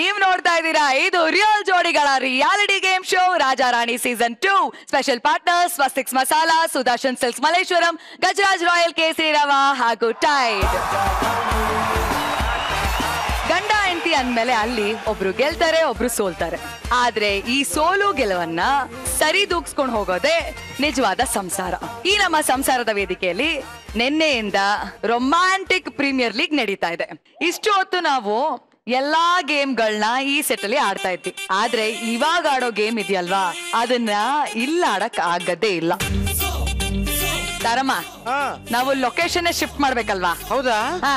ನೀವ್ ನೋಡ್ತಾ ಇದ್ದೀರಾ ಇದು ರಿಯಲ್ ಜೋಡಿಗಳ reality game show Raja Rani season two special partner Swastiks masala Sudarshan silks Malleshwaram Gajaraj royal Kesari ರವ ಹಾಗೂ ಟೈಡ್ ಗಂಡ ಹೆಂಡತಿ ಅಂದ್ಮೇಲೆ ಅಲ್ಲಿ ಒಬ್ರು ಗೆಲ್ತಾರೆ, ಒಬ್ರು ಸೋಲ್ತಾರೆ. ಆದ್ರೆ ಈ ಸೋಲು ಗೆಲುವನ್ನ ಸರಿ ದೂಗ್ಸ್ಕೊಂಡು ಹೋಗೋದೇ ನಿಜವಾದ ಸಂಸಾರ. ಈ ನಮ್ಮ ಸಂಸಾರದ ವೇದಿಕೆಯಲ್ಲಿ ನಿನ್ನೆಯಿಂದ ರೊಮ್ಯಾಂಟಿಕ್ ಪ್ರೀಮಿಯರ್ ಲೀಗ್ ನಡೀತಾ ಇದೆ. ಇಷ್ಟು ಹೊತ್ತು ನಾವು ಎಲ್ಲಾ ಗೇಮ್ಗಳನ್ನ ಈ ಸೆಟ್ ಅಲ್ಲಿ ಆಡ್ತಾ ಇದ್ವಿ ಆದ್ರೆ ಇವಾಗ ಆಡೋ ಗೇಮ್ ಇದೆಯಲ್ವಾ? ಅದನ್ನ ಇಲ್ಲ ಆಡಕ್ ಆಗದೇ ಇಲ್ಲ. ತಾರಮ್ಮ ಹಾ. ನಾವು ಲೊಕೇಶನ್ ಶಿಫ್ಟ್ ಮಾಡ್ಬೇಕಲ್ವಾ? ಹೌದಾ? ಹಾ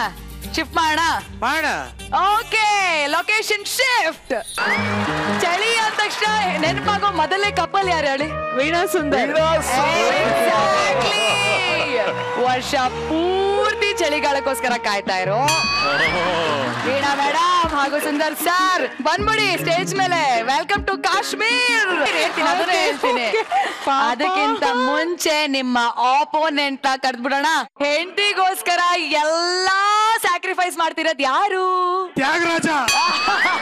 ಶಿಫ್ಟ್ ಮಾಡೋಣ? ಮಾಡ. ಓಕೆ ಲೊಕೇಶನ್ ಶಿಫ್ಟ್ ಚಳಿ ಅಂದ ತಕ್ಷಣ ನೆನಪಾಗೋ ಮೊದಲೇ ಕಪಲ್ ಯಾರು ಹೇಳಿ? ವೀಣಾ ಸುಂದರ್. ವರ್ಷ ಪೂರ್ತಿ ಚಳಿಗಾಲಕ್ಕೋಸ್ಕರ ಕಾಯ್ತಾ ಇರೋ. ವೀಣಾ ಮೇಡಮ್ ಹಾಗೂ ಸುಂದರ್ ಸರ್. ಬಂದ್ಬಿಡಿ ಸ್ಟೇಜ್ ಮೇಲೆ. Welcome to Kashmir. ಹೇಳ್ತೀನಿ ಅದಕ್ಕಿಂತ ಮುಂಚೆ ನಿಮ್ಮ ಆಪೋನೆಂಟ್ ಕರೆದ್ಬಿಡೋಣ. ಹೆಂಡತಿಗೋಸ್ಕರ ಎಲ್ಲಾ ಸ್ಯಾಕ್ರಿಫೈಸ್ ಮಾಡ್ತಿರೋದ್ ಯಾರು? ತ್ಯಾಗರಾಜ.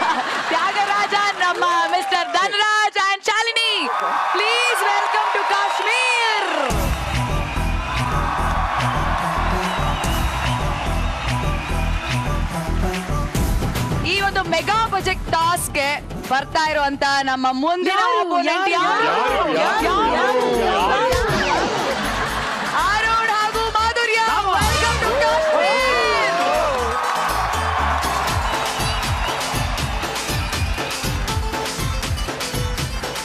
ಬರ್ತಾ ಇರುವಂತ ನಮ್ಮ ಮುಂದಿನ ಯಾರು? ಹಾಗೂ Madhurya welcome to Kashmir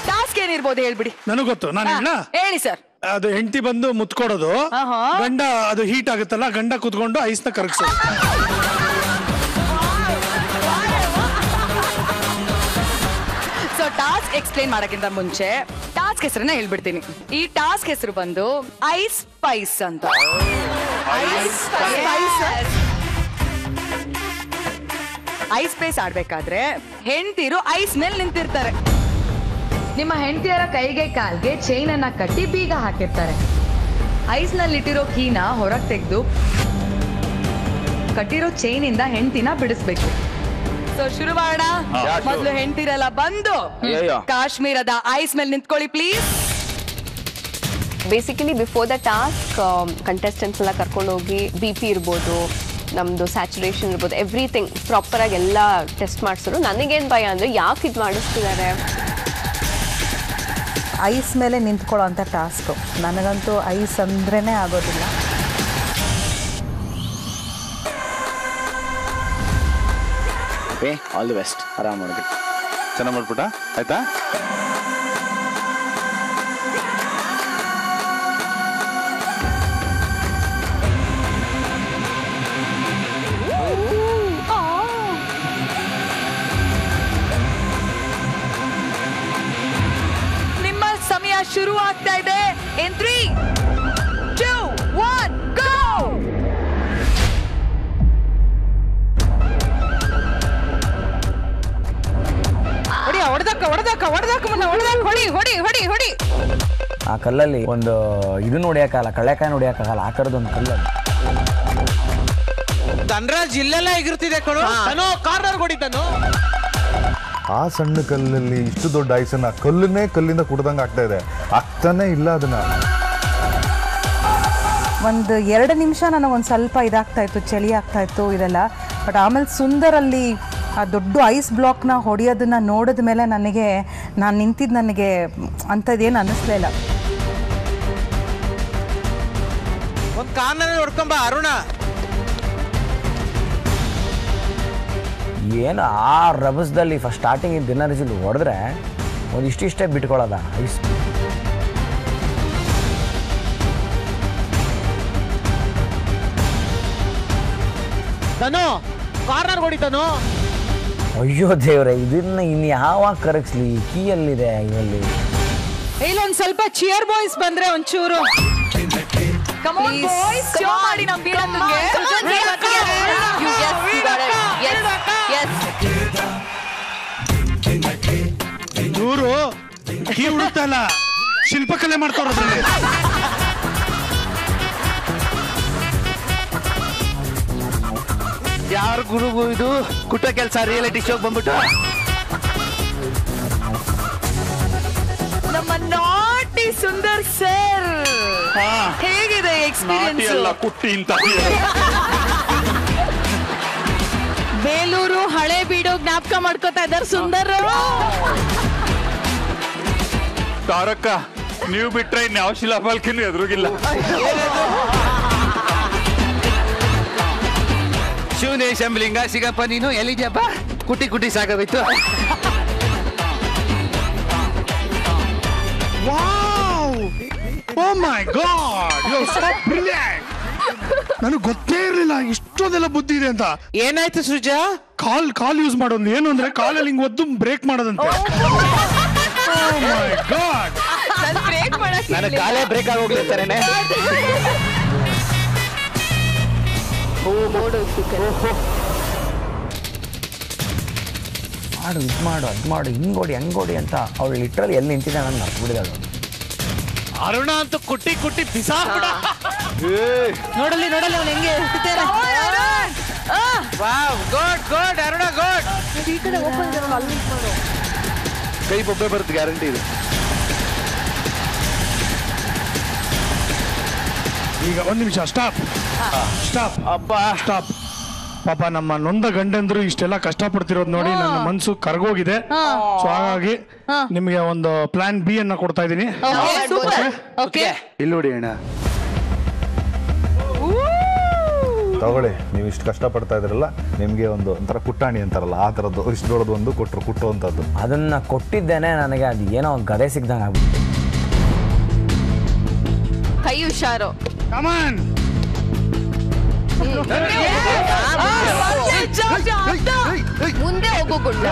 task ಏನಿರ್ಬೋದು ಹೇಳ್ಬಿಡಿ ನನಗೆ ಗೊತ್ತು ನಾನು ಹೇಳ ಹೇಳಿ ಸರ್ ಅದು ಹೆಂಡತಿ ಬಂದು ಮುತ್ಕೊಡೋದು ಆಹಾ. ಗಂಡ ಅದು ಹೀಟ್ ಆಗುತ್ತಲ್ಲ ಗಂಡ ಕುತ್ಕೊಂಡು ಐಸ್ನ ಕರಗಿಸೋದು ಎಕ್ಸ್ಪ್ಲೇನ್ ಮಾಡಕ್ಕಿಂತ ಮುಂಚೆ ಟಾಸ್ಕ್ ಹೆಸರನ್ನ ಹೇಳ್ಬಿಡ್ತೀನಿ. ಈ ಟಾಸ್ಕ್ ಹೆಸರು ಬಂದು ಐಸ್ ಸ್ಪೈಸ್ ಅಂತ. ಐಸ್ ಐಸ್ ಸ್ಪೇಸ್ ಆಡ್ಬೇಕಾದ್ರೆ ಹೆಂಡತಿರು ಐಸ್ ಮೇಲೆ ನಿಂತಿರ್ತಾರೆ. ನಿಮ್ಮ ಹೆಂಡತಿಯರ ಕೈಗೆ ಕಾಲ್ಗೆ ಚೈನ್ ಅನ್ನ ಕಟ್ಟಿ ಬೀಗ ಹಾಕಿರ್ತಾರೆ. ಐಸ್ನಲ್ಲಿ ಇಟ್ಟಿರೋ ಕೀನ ಹೊರಗೆ ತೆಗೆದು ಕಟ್ಟಿರೋ ಚೈನ್ ಇಂದ ಹೆಂಡತಿನ ಬಿಡಿಸ್ಬೇಕು. ಸೊ ಶುರು ಮಾಡೋಣ ಮೊದಲು ಹೆಂಡತಿರೆಲ್ಲ ಬಂದು ಕಾಶ್ಮೀರದ ಐಸ್ ಮೇಲೆ ನಿಂತ್ಕೊಳ್ಳಿ please basically before the task contestants ಎಲ್ಲ ಕರ್ಕೊಂಡು ಹೋಗಿ ಬಿ ಪಿ ಇರ್ಬೋದು ನಮ್ಮದು ಸ್ಯಾಚುರೇಷನ್ ಇರ್ಬೋದು ಎವ್ರಿಥಿಂಗ್ ಪ್ರಾಪರಾಗಿ ಎಲ್ಲ ಟೆಸ್ಟ್ ಮಾಡಿಸಿದ್ರು. ನನಗೇನು ಭಯ ಅಂದರೆ ಯಾಕೆ ಇದು ಮಾಡಿಸ್ತಿದ್ದಾರೆ? ಐಸ್ ಮೇಲೆ ನಿಂತ್ಕೊಳ್ಳೋ ಅಂಥ ಟಾಸ್ಕು ನನಗಂತೂ ಐಸ್ ಅಂದ್ರೇ ಆಗೋದಿಲ್ಲ. ಓಕೆ ಆಲ್ ದಿ ಬೆಸ್ಟ್ ಆರಾಮ್ ಮಾಡಿ ಚೆನ್ನಾಗಿ ಮಾಡ್ಬಿಟ್ಟ? ಆಯ್ತಾ? ನಿಮ್ಮ ಸಮಯ ಶುರು ಆಗ್ತಾ ಇದೆ. ಹೊಡಿ ಹೊಡಿ ಹೊಡಿ ಹೊಡಿ. ಆ ಕಲ್ಲಲ್ಲಿ ಒಂದು ಇದು ನೋಡಿಯಾಕಲ್ಲ ಕಳ್ಳೆಕಾಯಿ ಹೊಡಿಯಕ್ಕಾಗಲ್ಲ ಆ ಥರದ್ದು ಒಂದು ಕಲ್ಲ ಅದು. ಧನರಾಜ್ ಇಲ್ಲೆಲ್ಲ ಎಗಿರ್ತಿದೆ ಕಣೋ ತನೋ ಕಾರ್ನರ್ ಹೊಡಿತಾನು. ಆ ಸಣ್ಣ ಕಲ್ಲಲ್ಲಿ ಇಷ್ಟು ದೊಡ್ಡ ಐಸನ್ನ ಕಲ್ಲನ್ನೇ ಕಲ್ಲಿಂದ ಕುಡ್ದಂಗೆ ಆಗ್ತಾ ಇದೆ. ಆಗ್ತಾನೆ ಇಲ್ಲ ಅದನ್ನ. ಒಂದು ಎರಡು ನಿಮಿಷ ನನಗೆ ಒಂದು ಸ್ವಲ್ಪ ಇದಾಗ್ತಾ ಇತ್ತು ಚಳಿ ಆಗ್ತಾ ಇತ್ತು ಇದೆಲ್ಲ. ಬಟ್ ಆಮೇಲೆ ಸುಂದರಲ್ಲಿ ಆ ದೊಡ್ಡ ಐಸ್ ಬ್ಲಾಕ್ನ ಹೊಡೆಯೋದನ್ನ ನೋಡಿದ ಮೇಲೆ ನನಗೆ ನಾನು ನಿಂತಿದ್ದು ನನಗೆ ಅಂಥದ್ದೇನು ಅನ್ನಿಸ್ಲೇ ಇಲ್ಲ. ಒಂದ್ ಕಾರ್ನರ್ ಹೊಡ್ಕೊಂಬ ಅರುಣ. ಏನು ಆ ರಭಸದಲ್ಲಿ ಫಸ್ಟ್ ಸ್ಟಾರ್ಟಿಂಗ್ ದಿನ ರಿಸಲ್ ಹೊಡೆದ್ರೆ ಒಂದು ಇಷ್ಟಿಷ್ಟೇ ಬಿಟ್ಕೊಳ್ಳೋದ ಐಸ್. ತನು ಕಾರ್ನರ್ ಹೊಡಿತಾನು ಅಯ್ಯೋ ದೇವ್ರೆ ಇದನ್ನ ಇನ್ನು ಯಾವಾಗ ಕರಗಿಸ್ಲಿ? ಕೀಯಲ್ಲಿದೆ ಇವಲ್ಲಿ ಇಲ್ಲೊಂದ್ ಸ್ವಲ್ಪ ಚಿಯರ್ ಬಾಯ್ಸ್ ಬಂದ್ರೆ ಒಂಚೂರು. ಕಮ್ ಆನ್ ಬಾಯ್ಸ್ ಶೋ ಮಾಡಿ ನಮ್ಮ ಬೀರಪ್ಪಂಗೆ You yes, you got it. Yes, yes. ಇವರು ಕೀ ಹುಡುಕ್ತಾ ಇಲ್ಲ ಶಿಲ್ಪಕಲೆ ಮಾಡ್ತಾವ್ರದ್ರಲ್ಲಿ. ಯಾರು ಗುರುಗೂ ಇದು? ಕುಟ್ಟ ಕೆಲಸ ರಿಯಾಲಿಟಿ ಶೋಗ್ ಬಂದ್ಬಿಟ್ಟು? ನಮ್ಮ ನಾಟಿ ಸುಂದರ್ ಸರ್ ಹೇಗಿದೆ ಎಕ್ಸ್ಪೀರಿಯನ್ಸ್ ಕುಟ್ಟಿ ಅಂತ ಬೇಲೂರು ಹಳೆ ಬೀಡು ಜ್ಞಾಪಕ ಮಾಡ್ಕೋತಾ ಇದ್ದಾರೆ ಸುಂದರ್ ತಾರಕ್ಕ ನೀವು ಬಿಟ್ರೆ ಇನ್ಯಾವ ಶಿಲಾಫಲ್ಕಿನೂ ಎದುರುಗಿಲ್ಲ. ಶಿವನೇ ಶಂಬಲಿಂಗ ಸಿಗಪ್ಪ ನೀನು ಎಲ್ಲಿದ್ಯಪ್ಪ ಕುಟಿ ಕುಟಿ ಸಾಕಾಗೋಯ್ತು. Wow! Oh my god you so brilliant. ನನಗೆ ಗೊತ್ತೇ ಇರಲಿಲ್ಲ ಇಷ್ಟೊಂದೆಲ್ಲ ಬುದ್ಧಿ ಇದೆ ಅಂತ. ಏನಾಯ್ತು ಸುಜಾ? ಕಾಲ್ ಕಾಲ್ ಯೂಸ್ ಮಾಡೋದು ಏನು ಅಂದ್ರೆ ಕಾಲಲ್ಲಿ ಹಿಂಗ್ ಒದ್ದು ಬ್ರೇಕ್ ಮಾಡೋದಂತ. ಓ ಮೈ ಗಾಡ್. ಬ್ರೇಕ್ ಮಾಡಕ್ ನನ್ನ ಕಾಲೇ ಬ್ರೇಕ್ ಆಗೋಗ್ಲಿರ್ತಾರೇನೆ ಮಾಡು ಇದು ಮಾಡು ಅದು ಮಾಡು ಹಿಂಗೋಡಿ ಹೆಂಗೋಡಿ ಅಂತ ಅವಳು ಲಿಟ್ರಲಿ ಎಲ್ಲಿ ನಿಂತಿದ್ದೆ ನಾನು ಮರ್ತು ಬಿಡಿದಾಳು ಅರುಣ ಅಂತ ಕುಟ್ಟಿ ಕುಟ್ಟಿ ಬಿಸಾ ನೋಡಲಿ ನೋಡಲಿ ಅವ್ನು ಹೆಂಗೆ ಎತ್ತಿದ್ದಾರೆ. ಕೈ ಬೊಬ್ಬೆ ಬರುತ್ತೆ ಗ್ಯಾರಂಟಿ ಇದೆ. ಈಗ ಒಂದು ನಿಮಿಷ ಸ್ಟಾಪ್ ಸ್ಟಾಪ್ ಅಪ್ಪ ಸ್ಟಾಪ್ ಪಾಪ ನಮ್ಮ ನೊಂದ ಗಂಡಂದ್ರು ಇಷ್ಟೆಲ್ಲ ಕಷ್ಟಪಡ್ತಿರೋದು ನೋಡಿ ನನ್ನ ಮನ್ಸು ಕರಗೋಗಿದೆ. ಸೊ ಹಾಗಾಗಿ ನಿಮಗೆ ಒಂದು ಪ್ಲಾನ್ ಬಿ ಅನ್ನ ಕೊಡ್ತಾ ಇದ್ದೀನಿ. ಸೂಪರ್ ಓಕೆ ಇಲ್ಲಿ ನೋಡಿ ಅಣ್ಣ. ತಗೊಳ್ಳಿ ನೀವು ಇಷ್ಟು ಕಷ್ಟಪಡ್ತಾ ಇದ್ರಲ್ಲ ನಿಮಗೆ ಒಂದು ಒಂಥರ ಕುಟ್ಟಾಣಿ ಅಂತಾರಲ್ಲ ಆ ಥರದ್ದು ಇಷ್ಟು ದೊಡ್ಡದು ಒಂದು ಕೊಟ್ಟರು ಕುಟ್ಟುವಂಥದ್ದು ಅದನ್ನ ಕೊಟ್ಟಿದ್ದೇನೆ ನನಗೆ ಅದು ಏನೋ ಗದೆ ಸಿಗ್ದಂಗೆ ಆಗ್ಬಿಟ್ಟು ಕೈ ಹುಷಾರು ಕಮಾನ್ ಮುಂದೆ ಹೋಗು ಗುಂಡ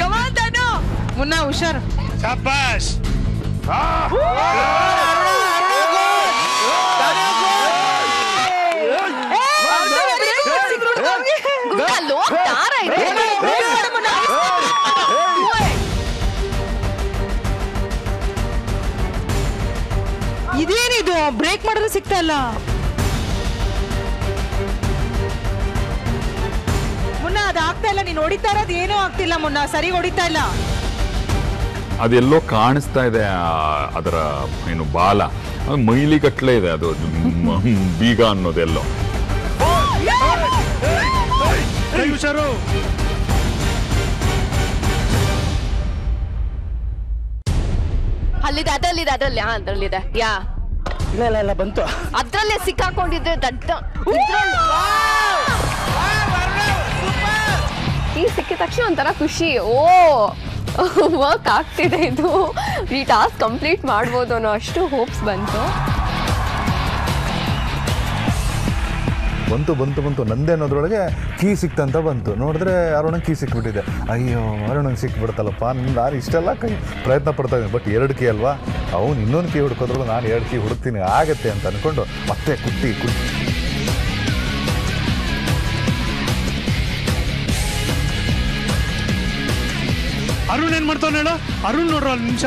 ಕಮಾಂತಾನು ಮುನ್ನ ಹುಷಾರು ಶಾಬಾಷ್ ಇದೇನಿದು ಬ್ರೇಕ್ ಮಾಡಿದ್ರೆ ಸಿಗ್ತಾ ಇಲ್ಲ. ಮುನ್ನ ಅದಾಗ್ತಾ ಆಗ್ತಾ ಇಲ್ಲ. ನೀನು ಹೊಡಿತಾ ಇರೋದು ಏನೂ ಆಗ್ತಿಲ್ಲ ಮುನ್ನ. ಸರಿ ಹೊಡಿತಾ ಇಲ್ಲ. ಅದೆಲ್ಲೋ ಕಾಣಿಸ್ತಾ ಇದೆ ಅದರ ಏನು ಬಾಲ. ಮೈಲಿ ಕಟ್ಲೆ ಇದೆ ಅದು ಬೀಗ ಅನ್ನೋದೆಲ್ಲೋ. ಅಲ್ಲಿದೆ ಅದಲ್ಲಿದೆ ಅದರಲ್ಲಿ ಹಾ ಅದ್ರಲ್ಲಿದೆ. ಯಾ. ಇಲ್ಲ ಇಲ್ಲ ಇಲ್ಲ ಬಂತು. ಅದ್ರಲ್ಲೇ ಸಿಕ್ಕಾಕೊಂಡಿದ್ರೆ ದಡ್ಡ ಈ ಸಿಕ್ಕಿದ ತಕ್ಷಣ ಒಂಥರ ಖುಷಿ. ಓ! ವರ್ಕ್ ಆಗ್ತಿದೆ ಇದು. ಈ ಟಾಸ್ಕ್ ಕಂಪ್ಲೀಟ್ ಮಾಡ್ಬೋದು ಅನ್ನೋ ಅಷ್ಟು ಹೋಪ್ಸ್ ಬಂತು. ಬಂತು ಬಂತು ಬಂತು. ನಂದೇ ಅನ್ನೋದ್ರೊಳಗೆ ಕೀ ಸಿಕ್ತಂತ ಬಂತು. ನೋಡಿದ್ರೆ ಅರುಣಂಗೆ ಕೀ ಸಿಕ್ಬಿಟ್ಟಿದೆ. ಅಯ್ಯೋ ಅರುಣಂಗೆ ಸಿಕ್ಬಿಡ್ತಲ್ಲಪ್ಪ ನಾನು ಇಷ್ಟೆಲ್ಲ ಕೈ ಪ್ರಯತ್ನ ಪಡ್ತಾ ಇದ್ದೀನಿ. ಬಟ್ ಎರಡು ಕೀ ಅಲ್ವಾ? ಅವ್ನು ಇನ್ನೊಂದು ಕೀ ಹುಡ್ಕೋದ್ರೊಳಗೆ ನಾನು ಎರಡು ಕೀ ಹುಡುಕ್ತೀನಿ, ಆಗತ್ತೆ ಅಂತ ಅಂದ್ಕೊಂಡು ಮತ್ತೆ ಕುಟ್ಟಿ ಕುಟ್ಟಿ. ಅರುಣ್ ಏನ್ ಮಾಡ್ತಾವ್ ಹೇಳು? ಅರುಣ್ ನೋಡ್ರ ಅಲ್ಲಿ ನಿಮಿಷ.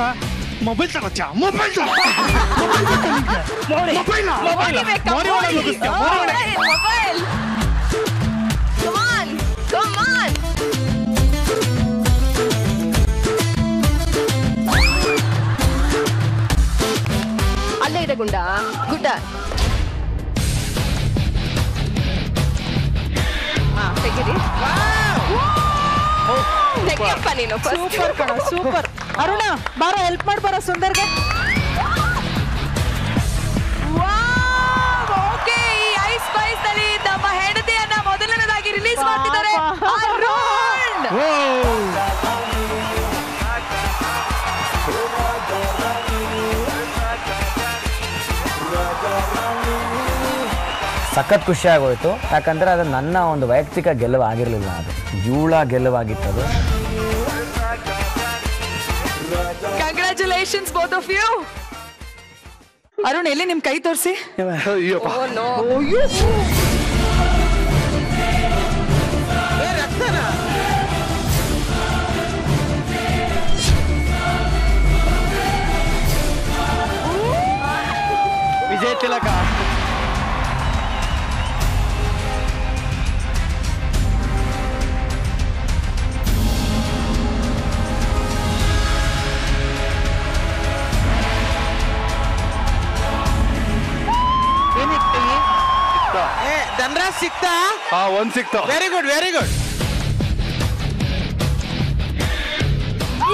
Mobile ತಗೋತ್ಯಾ mobile mobile mobile come on come on ಅಲ್ಲೇ ಇದೆ ಗುಂಡ ಗುಡ್ಡ ಹಾ ತೆಗೀರಿ ತೆಗಿಯಪ್ಪ ನೀನು first. ಸೂಪರ್ ಕಣ ಸೂಪರ್ ಅರುಣ ಬಾರೋ ಹೆಲ್ಪ್ ಮಾಡಿ ಬರೋ ಸುಂದರ್ಗೆ. ಓಕೆ ಈ ಐಸ್ ಸ್ಪೈಸ್ನಲ್ಲಿ ತಮ್ಮ ಹೆಂಡತಿಯನ್ನ ಮೊದಲನೇದಾಗಿ ರಿಲೀಸ್ ಮಾಡ್ತಿದ್ದಾರೆ. ಅರುಣ್! ಸಖತ್ ಖುಷಿ ಆಗೋಯ್ತು. ಯಾಕಂದ್ರೆ ಅದು ನನ್ನ ಒಂದು ವೈಯಕ್ತಿಕ ಗೆಲುವು ಆಗಿರಲಿಲ್ಲ ಅದು. ಜೂಳ ಗೆಲುವಾಗಿತ್ತು ಅದು congratulations both of you Arun ಎಲ್ಲಿ ನಿಮ್ ಕೈ ತೋರಿಸಿ? ವಿಜಯ ವಿಜಯ್ ತಿಲಕ. ಸಿಕ್ತಾ? ಹಾ ಒಂದ್ ಸಿಕ್ತಾ. Very good very good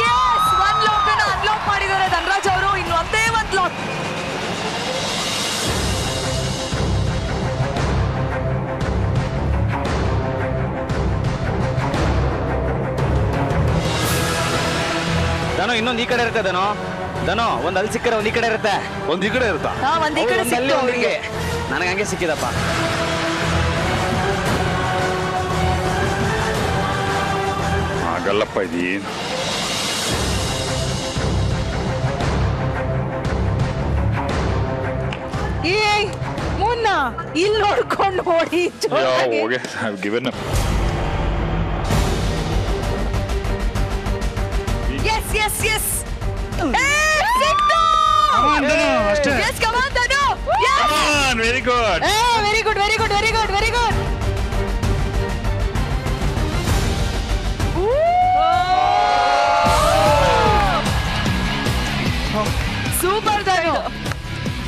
yes ಒಂದ್ ಲಾಕ್ ಅನ್ಲಾಕ್ ಮಾಡಿದ್ದಾರೆ ಧನರಾಜ್ ಅವರು. ಇನ್ನು ಒಂದೇ ಒಂದ್ ಲಾಕ್ ಧನು ಇನ್ನೊಂದು ಈ ಕಡೆ ಇರುತ್ತೆ ಧನು. ದನೋ ಒಂದ್ ಅಲ್ಲಿ ಸಿಕ್ಕರೆ ಒಂದ್ ಈ ಕಡೆ ಇರುತ್ತೆ. ಒಂದ್ ಈ ಕಡೆ ಇರುತ್ತಾ? ಹಾ ಒಂದ್ ಈ ಕಡೆ ಸಿಕ್ತು ಅವ್ರಿಗೆ. ನನಗೆ ಹಂಗೆ ಸಿಕ್ಕಿದಪ್ಪ. ಆಗಲ್ಲಪ್ಪ ಏ ಮುನ್ನ ಇಲ್ಲಿ ನೋಡ್ಕೊಂಡು ಹೋಗಿ ಜೋರಾಗಿ. ಹೋಗೆ ಗಿವನ್ yes yes ಎಸ್ ಸಿಕ್ತು ಅಷ್ಟೇ. Yes come on Dhanu very good ಏ very good very good very good very good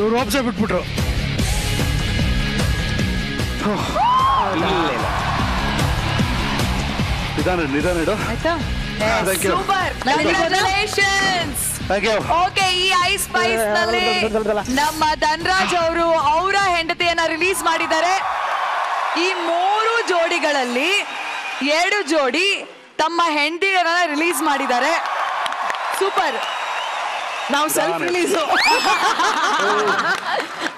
ಇವ್ರು ವಾಪಸ್ ಬಿಟ್ಬಿಟ್ರು. ನಿಧಾನ ನಿಧಾನ ಇಡು. ಆಯ್ತಾ? Thank you. Super congratulations. Okay ಈ ಐಸ್ ಸ್ಪೈಸ್ನಲ್ಲಿ ನಮ್ಮ ಧನ್ರಾಜ್ ಅವರು ಅವರ ಹೆಂಡತಿಯನ್ನ ರಿಲೀಸ್ ಮಾಡಿದ್ದಾರೆ. ಈ ಮೂರು ಜೋಡಿಗಳಲ್ಲಿ ಎರಡು ಜೋಡಿ ತಮ್ಮ ಹೆಂಡತಿಯರನ್ನ ರಿಲೀಸ್ ಮಾಡಿದ್ದಾರೆ. ಸೂಪರ್ ನಾವು ಸೆಲ್ಫ್ ರಿಲೀಸು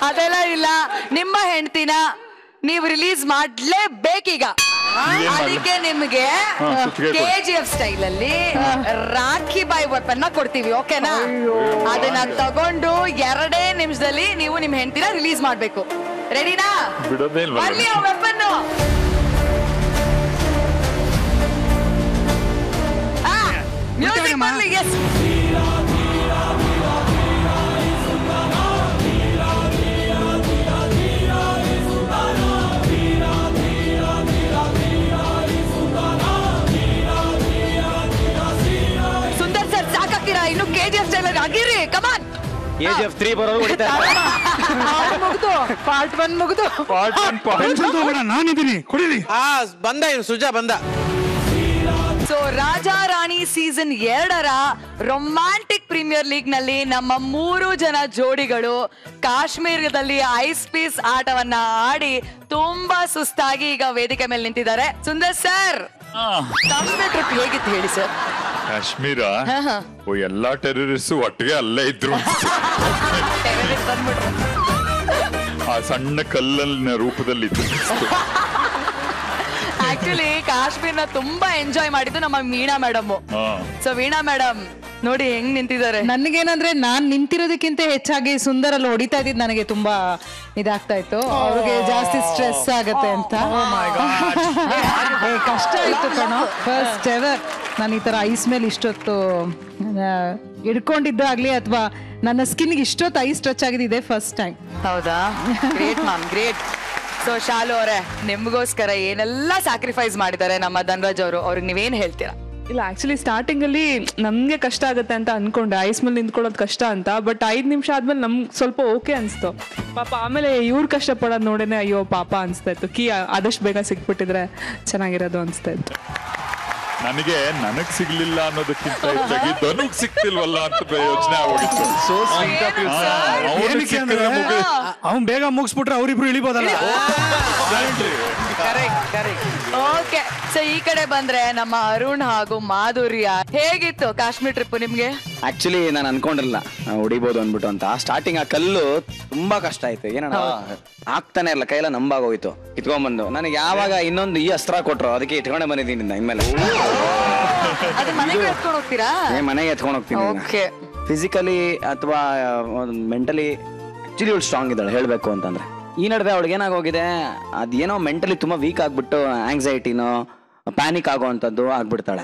ಅದೆಲ್ಲ ಇಲ್ಲ. ನಿಮ್ಮ ಹೆಂಡತಿನ ನೀವು ರಿಲೀಸ್ ಮಾಡ್ಲೇಬೇಕೀಗ. ಬೇಕೀಗ ಅದಕ್ಕೆ ನಿಮ್ಗೆ ಕೆ ಜಿ ಎಫ್ ಸ್ಟೈಲ್ ಅಲ್ಲಿ ರಾಖಿ ಬಾಯ್ ವೆಪನ್ ಕೊಡ್ತೀವಿ ಓಕೆನಾ ಅದನ್ನ ತಗೊಂಡು ಎರಡೇ ನಿಮಿಷದಲ್ಲಿ ನೀವು ನಿಮ್ ಹೆಂಡತಿನ ರಿಲೀಸ್ ಮಾಡ್ಬೇಕು. ರೆಡಿನಾ? ಬರ್ಲಿ ಆ ವೆಪನ್ ಮ್ಯೂಸಿಕ್ ಬರ್ಲಿ ಎಸ್ ಸಾಕಾಗ್ತೀರಾ ಇನ್ನು ಕೆ ಜಿ ಎಫ್ ಸ್ಟೈಲ್ ಆಗಿರಿ ಕಮಾನ್ ಕೆಜಿಎಫ್ ತ್ರೀ ಬರೋರು ಹೊಡಿತಾ ಮುಗ್ದು ಪಾರ್ಟ್ ಒನ್ ಮುಗ್ದು. ಪಾರ್ಟ್ ಒನ್ ಪಾರ್ಟ್ ನಾನಿದ್ದೀನಿ ಕುಡೀರಿ. ಆ ಬಂದ ಇವ್ನು ಸುಜಾ ಬಂದ. ಸೊ ರಾಜಾ ರಾಣಿ ಸೀಸನ್ ಎರಡರ ರೊಮ್ಯಾಂಟಿಕ್ ಪ್ರೀಮಿಯರ್ ಲೀಗ್ನಲ್ಲಿ ನಮ್ಮ ಮೂರು ಜನ ಜೋಡಿಗಳು ಕಾಶ್ಮೀರದಲ್ಲಿ ಐಸ್ ಪೀಸ್ ಆಟವನ್ನ ಆಡಿ ತುಂಬಾ ಸುಸ್ತಾಗಿ ಈಗ ವೇದಿಕೆ ಮೇಲೆ ನಿಂತಿದ್ದಾರೆ. ಸುಂದರ್ ಸರ್ ಕಾಶ್ಮೀರ್ ಟ್ರಿಪ್ ಹೇಗಿತ್ತು ಹೇಳಿ ಸರ್ ಕಾಶ್ಮೀರ ಓ ಎಲ್ಲಾ ಟೆರರಿಸ್ಟ್ ಒಟ್ಟಿಗೆ ಅಲ್ಲೇ ಇದ್ರು. ಆ ಸಣ್ಣ ಕಲ್ಲಲ್ಲಿನ ರೂಪದಲ್ಲಿ ಇದ್ರು. ಆಕ್ಚುಲಿ ಕಾಶ್ಮೀರ್ನ ತುಂಬಾ ಎಂಜಾಯ್ ಮಾಡಿದ್ದು ನಮ್ಮ Veena madam so Veena madam ನೋಡಿ ಹೆಂಗ್ ನಿಂತಿದ್ದಾರೆ. ನನ್ಗೇನಂದ್ರೆ ನಾನ್ ನಿಂತಿರೋದಕ್ಕಿಂತ ಹೆಚ್ಚಾಗಿ ಸುಂದರಲ್ಲಿ ಹೊಡಿತಾ ಇದ್ದಿದ್ ನನಗೆ ತುಂಬಾ ಇದಾಗ್ತಾ ಇತ್ತು. ಅವ್ರಿಗೆ ಜಾಸ್ತಿ ಸ್ಟ್ರೆಸ್ ಆಗತ್ತೆ ಅಂತ. ಏ, ಕಷ್ಟ ಆಯ್ತು ಕಣೋ. ಫಸ್ಟ್ ಎವರ್ ನಾನು ಈ ತರ ಐಸ್ ಮೇಲೆ ಇಷ್ಟೊತ್ತು ಇಡ್ಕೊಂಡಿದ್ದು ಹಿಡ್ಕೊಂಡಿದ್ದಾಗ್ಲಿ ಅಥವಾ ನನ್ನ ಸ್ಕಿನ್ಗೆ ಇಷ್ಟೊತ್ತು ಐಸ್ ಟಚ್ ಆಗಿದೆ ಇದೆ ಫಸ್ಟ್ ಟೈಮ್ ಹೌದಾ? Great ma'am great so Shalu ಅವರೇ, ನಿಮ್ಗೋಸ್ಕರ ಏನೆಲ್ಲ ಸ್ಯಾಕ್ರಿಫೈಸ್ ಮಾಡಿದ್ದಾರೆ ನಮ್ಮ ಧನ್ರಾಜ್ ಅವರು? ಅವ್ರಿಗೆ ನೀವೇನು ಹೇಳ್ತೀರಾ? ಇಲ್ಲ ಆಕ್ಚುಲಿ ಸ್ಟಾರ್ಟಿಂಗ್ ಅಲ್ಲಿ ನಮ್ಗೆ ಕಷ್ಟ ಆಗುತ್ತೆ ಅಂತ ಅನ್ಕೊಂಡೆ. ಐಸ್ ಮೇಲೆ ನಿಂತ್ಕೊಳ್ಳೋದು ಕಷ್ಟ ಅಂತ. ಬಟ್ ಐದ್ ನಿಮಿಷ ಆದ್ಮೇಲೆ ನಮ್ಗೆ ಸ್ವಲ್ಪ ಓಕೆ ಅನ್ಸ್ತು. ಪಾಪ, ಆಮೇಲೆ ಇವ್ರು ಕಷ್ಟ ಪಡೋದು ನೋಡೇನೆ ಅಯ್ಯೋ ಪಾಪ ಅನ್ಸ್ತಾ ಇತ್ತು. ಕೀ ಆದಷ್ಟು ಬೇಗ ಸಿಕ್ಬಿಟ್ಟಿದ್ರೆ ಚೆನ್ನಾಗಿರೋದು ಅನ್ಸ್ತಾ ಇತ್ತು. ನನಗೆ ನನಗ್ ಸಿಗ್ಲಿಲ್ಲ ಅನ್ನೋದಕ್ಕಿಂತ ಹೆಚ್ಚಾಗಿ ಧನುಗ್ ಸಿಕ್ತಿಲ್ವಲ್ಲ ಅಂತ ಯೋಚನೆ ಆಗ್ಬಿಟ್ಟಿತ್ತು ಸೊ ಮುಗಿ- ಬೇಗ ಮುಗಿಸ್ಬಿಟ್ರೆ ಅವ್ರಿಬ್ರು ಇಳಿಬೋದಲ್ಲ? ಓಕೆ ಸೊ ಈ ಕಡೆ ಬಂದ್ರೆ ನಮ್ಮ ಅರುಣ್ ಹಾಗೂ ಮಾಧುರ್ಯ ಹೇಗಿತ್ತು ಕಾಶ್ಮೀರ್ ಟ್ರಿಪ್ ನಿಮ್ಗೆ? ಆಕ್ಚುಲಿ ನಾನು ಅನ್ಕೊಂಡಿರಲಿಲ್ಲ. ಹೊಡಿಬೋದು ಅಂದ್ಬಿಟ್ಟು ಅಂತ. ಸ್ಟಾರ್ಟಿಂಗ್ ಆ ಕಲ್ಲು ತುಂಬಾ ಕಷ್ಟ ಆಯ್ತು. ಏನಣ್ಣ? ಆಗ್ತಾನೆ ಇಲ್ಲ ಕೈಲ ನಂಬಾಗೋಯ್ತು. ಕಿತ್ಕೊಂಡ್ಬಂದು. ನನಗೆ ಯಾವಾಗ ಇನ್ನೊಂದು ಈ ಅಸ್ತ್ರ ಕೊಟ್ರು ಅದಕ್ಕೆ ಇಟ್ಕೊಂಡೆ ಬಂದಿದ್ದೀನಿ ಇನ್ಮೇಲೆ. ಅದು ಮನೆಗೆ ಎತ್ಕೊಂಡು ಹೋಗ್ತೀನಿ ಓಕೆ ಫಿಸಿಕಲಿ ಅಥವಾ ಮೆಂಟಲಿ ಆಕ್ಚುಲಿ ಇವಳು ಸ್ಟ್ರಾಂಗ್ ಇದ್ದಾಳೆ. ಹೇಳಬೇಕು ಅಂತಂದ್ರೆ. ಈ ನಡುವೆ ಅವಳಿಗೆ ಏನಾಗೋಗಿದೆ? ಅದೇನೋ ಮೆಂಟಲಿ ತುಂಬಾ ವೀಕ್ ಆಗ್ಬಿಟ್ಟು ಆಂಗ್ಸೈಟಿನೋ ಪ್ಯಾನಿಕ್ ಆಗುವಂತದ್ದು ಆಗ್ಬಿಡ್ತಾಳೆ.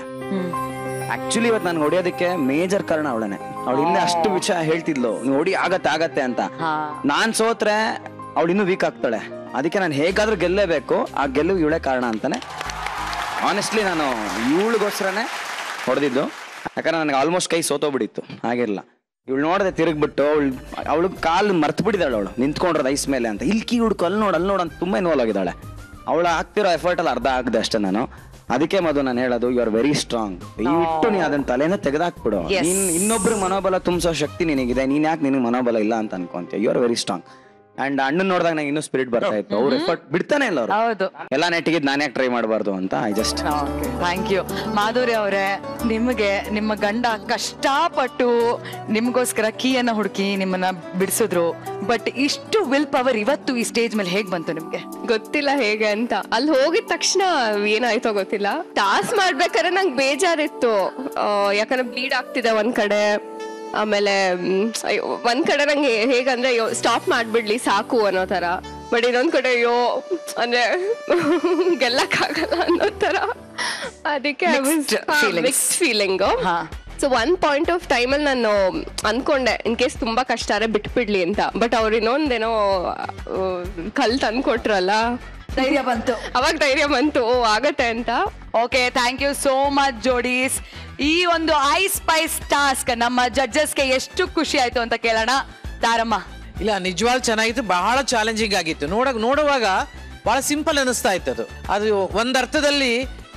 ಆಕ್ಚುಲಿ ಇವತ್ತು ನಾನು ಹೊಡಿಯೋದಕ್ಕೆ ಮೇಜರ್ ಕಾರಣ ಅವಳೇನೆ ಅವಳು ಇಲ್ಲೇ ಅಷ್ಟು ವಿಷಯ ಹೇಳ್ತಿದ್ಲು. ನೀವು ಹೊಡಿ ಆಗತ್ತೆ ಆಗತ್ತೆ ಅಂತ. ನಾನ್ ಸೋತ್ರೆ ಅವಳು ಇನ್ನೂ ವೀಕ್ ಆಗ್ತಾಳೆ. ಅದಕ್ಕೆ ನಾನು ಹೇಗಾದ್ರೂ ಗೆಲ್ಲೇಬೇಕು. ಆ ಗೆಲ್ಲು ಇವಳೇ ಕಾರಣ ಅಂತಾನೆ. ಆನೆಸ್ಟ್ಲಿ ನಾನು ಇವಳಿಗೋಸ್ಕರನೇ ಹೊಡೆದಿದ್ದು. ಯಾಕಂದ್ರೆ ನನಗೆ ಆಲ್ಮೋಸ್ಟ್ ಕೈ ಸೋತೋಗ್ಬಿಡಿತ್ತು ಹಾಗಿರಲ್ಲ. ಇವಳು ನೋಡದೆ ತಿರುಗ್ಬಿಟ್ಟು ಅವಳು ಅವಳು ಕಾಲು ಮರ್ತು ಬಿಟ್ಟಿದ್ದಾಳೆ ಅವಳು. ನಿಂತ್ಕೊಂಡ್ರದ ಐಸ್ ಮೇಲೆ ಅಂತ. ಇಲ್ಕಿ ಹುಡ್ಕು ಅಲ್ಲಿ ನೋಡು ಅಲ್ಲಿ ನೋಡು ಅಂತ ತುಂಬ ಇನ್ವಾಲ್ವ್ ಆಗಿದ್ದಾಳೆ. ಅವಳು ಆಗ್ತಿರೋ ಎಫರ್ಟ್ ಅಲ್ಲಿ ಅರ್ಧ ಆಗದೆ ಅಷ್ಟೇ ನಾನು. ಅದಕ್ಕೆ ಮದು ನಾನು ಹೇಳೋದು ಯು ಆರ್ ವೆರಿ ಸ್ಟ್ರಾಂಗ್ ಇಟ್ಟು ನೀ ಅದನ್ನ ತಲೆನ ತೆಗೆದಾಕ್ಬಿಡು. ನೀನ್ ಇನ್ನೊಬ್ರು ಮನೋಬಲ ತುಂಬಿಸೋ ಶಕ್ತಿ ನಿನಗಿದೆ. ನೀನ್ ಯಾಕೆ ನಿನಗೆ ಮನೋಬಲ ಇಲ್ಲ ಅಂತ ಅನ್ಕೊಂತೀಯ? You are very strong and ಅಣ್ಣನ್ ನೋಡಿದಾಗ ನಂಗೆ ಇನ್ನೂ ಸ್ಪಿರಿಟ್ ಬರ್ತಾ ಇತ್ತು. ಅವ್ರು ಎಫರ್ಟ್ ಬಿಡ್ತಾನೆ ಇಲ್ಲ ಅವ್ರು. ಹೌದು. ಎಲ್ಲ ನೆಟ್ಟಿಗೆ ನಾನು ಯಾಕೆ ಟ್ರೈ ಮಾಡಬಾರ್ದು ಅಂತ I just thank you Madhuri ಅವರೇ ನಿಮಗೆ ನಿಮ್ಮ ಗಂಡ ಕಷ್ಟಪಟ್ಟು ನಿಮಗೋಸ್ಕರ ಕೀಯನ್ನ ಹುಡುಕಿ ನಿಮ್ಮನ್ನ ಬಿಡಿಸಿದ್ರು. ಬಟ್ ಇಷ್ಟು ವಿಲ್ ಪವರ್ ಇವತ್ತು ಈ ಸ್ಟೇಜ್ ಮೇಲೆ ಹೇಗ್ ಬಂತು ನಿಮ್ಗೆ? ಗೊತ್ತಿಲ್ಲ ಹೇಗೆ ಅಂತ. ಅಲ್ಲಿ ಹೋಗಿದ ತಕ್ಷಣ ಏನಾಯ್ತೋ ಗೊತ್ತಿಲ್ಲ. ಟಾಸ್ ಮಾಡ್ಬೇಕಾದ್ರೆ ನಂಗೆ ಬೇಜಾರಿತ್ತು. ಆ, ಯಾಕಂದ್ರೆ ಬ್ಲೀಡ್ ಆಗ್ತಿದೆ ಒಂದ್ ಕಡೆ. ಆಮೇಲೆ ಒಂದ್ ಕಡೆ ನಂಗೆ ಹೇಗಂದ್ರೆ ಅಯ್ಯೋ ಸ್ಟಾಪ್ ಮಾಡ್ಬಿಡ್ಲಿ ಸಾಕು ಅನ್ನೋ ತರ ಬಟ್ ಇನ್ನೊಂದ್ ಕಡೆ ಅಯ್ಯೋ ಅಂದ್ರೆ ಗೆಲ್ಲಕ್ಕಾಗಲ್ಲ ಅನ್ನೋ ತರ ಅದಕ್ಕೆ. Mixed feeling. So one point of ಟೈಮಲ್ಲಿ ನಾನು ಅನ್ಕೊಂಡೆ ಇನ್ ಕೇಸ್ ತುಂಬಾ ಕಷ್ಟ ಬಿಟ್ಬಿಡ್ಲಿ ಅಂತ. ಬಟ್ ಅವ್ರು ಇನ್ನೊಂದೇನೋ ಕಲ್ ತಂದ್ಕೊಟ್ರಲ್ಲ. ಧೈರ್ಯ ಬಂತು. ಅವಾಗ ಧೈರ್ಯ ಬಂತು. ಓ ಆಗತ್ತೆ ಅಂತ. Okay thank you so much ಜೋಡೀಸ್ ಈ ಒಂದು ಐ ಸ್ಪೈಸ್ ಟಾಸ್ಕ್ ನಮ್ಮ ಜಡ್ಜಸ್ಗೆ ಎಷ್ಟು ಖುಷಿ ಆಯ್ತು ಅಂತ ಕೇಳೋಣ. ತಾರಮ್ಮ ಇಲ್ಲ ನಿಜವಾಗ್ ಚೆನ್ನಾಗಿತ್ತು. ಬಹಳ ಚಾಲೆಂಜಿಂಗ್ ಆಗಿತ್ತು. ನೋಡ ನೋಡುವಾಗ ಬಹಳ ಸಿಂಪಲ್ ಅನಿಸ್ತಾ ಇತ್ತು ಅದು ಅದು ಒಂದರ್ಥದಲ್ಲಿ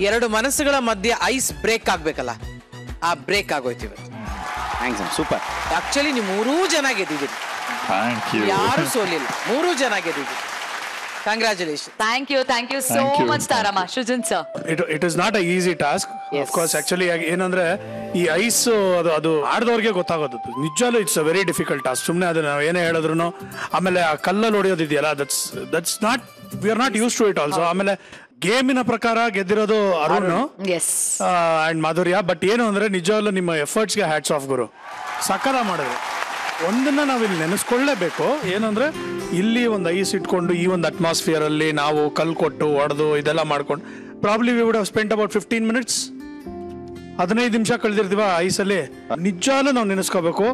ಎರಡು ಮನಸ್ಸುಗಳ ಮಧ್ಯೆ ಐಸ್ ಬ್ರೇಕ್ ಆಗ್ಬೇಕಲ್ಲ. ಆ ಬ್ರೇಕ್ ಆಗೋಯ್ತು ಇವತ್ತು ಥ್ಯಾಂಕ್ಸ್ ಸೂಪರ್ ಆಕ್ಚುಲಿ ನೀವು ಮೂರೂ ಜನ ಗೆದ್ದಿದ್ದೀರಿ. ಥ್ಯಾಂಕ್ ಯು ಯಾರು ಸೋಲಿಲ್ಲ. ಮೂರೂ ಜನ ಗೆದ್ದಿದ್ದೀರಿ. Congratulation thank you thank you so Thank you. Much sir. It, sir it it is not task. Easy task course actually ಏನಂದ್ರೆ ಈ ಐಸ್ ಅದು ಅದು ಆಡ್ದವ್ರಿಗೆ ಗೊತ್ತಾಗೋದು. ನಿಜವಾಗ್ಲೂ it's a very difficult task ಸುಮ್ಮನೆ ಅದು ನಾವು ಏನೇ ಹೇಳಿದ್ರು ಆಮೇಲೆ ಆ ಕಲ್ಲಲ್ಲಿ ಹೊಡೆಯೋದು ಇದೆಯಲ್ಲ that's that's not we are not used to it also ಆಮೇಲೆ ಗೇಮಿನ ಪ್ರಕಾರ ಗೆದ್ದಿರೋದು ಅರುಣ್ ಎಸ್ ಅಂಡ್ ಮಾಧುರ್ಯ. ಬಟ್ ಏನು ಅಂದ್ರೆ ನಿಜವಾಗ್ಲೂ ನಿಮ್ಮ ಎಫರ್ಟ್ಸ್ಗೆ ಹ್ಯಾಟ್ಸ್ ಆಫ್ ಗುರು. ಸಕಲ ಮಾಡಿದ್ರು. ಒಂದನ್ನ ನಾವಿಲ್ಲಿ ನೆನೆಸ್ಕೊಳ್ಳೇಬೇಕು. ಏನಂದ್ರೆ ಇಲ್ಲಿ ಒಂದು ಐಸ್ ಇಟ್ಕೊಂಡು ಈ ಒಂದು ಅಟ್ಮಾಸ್ಫಿಯರ್ ಅಲ್ಲಿ ನಾವು ಕಲ್ ಕೊಟ್ಟು ಹೊಡೆದು ಇದೆಲ್ಲ ಮಾಡ್ಕೊಂಡು probably we would have spend about fifteen minutes ಹದಿನೈದು ನಿಮಿಷ ಕಳೆದಿರ್ತೀವ ಐಸಲ್ಲಿ ನಿಜಾಲು ನಾವು ನೆನೆಸ್ಕೋಬೇಕು.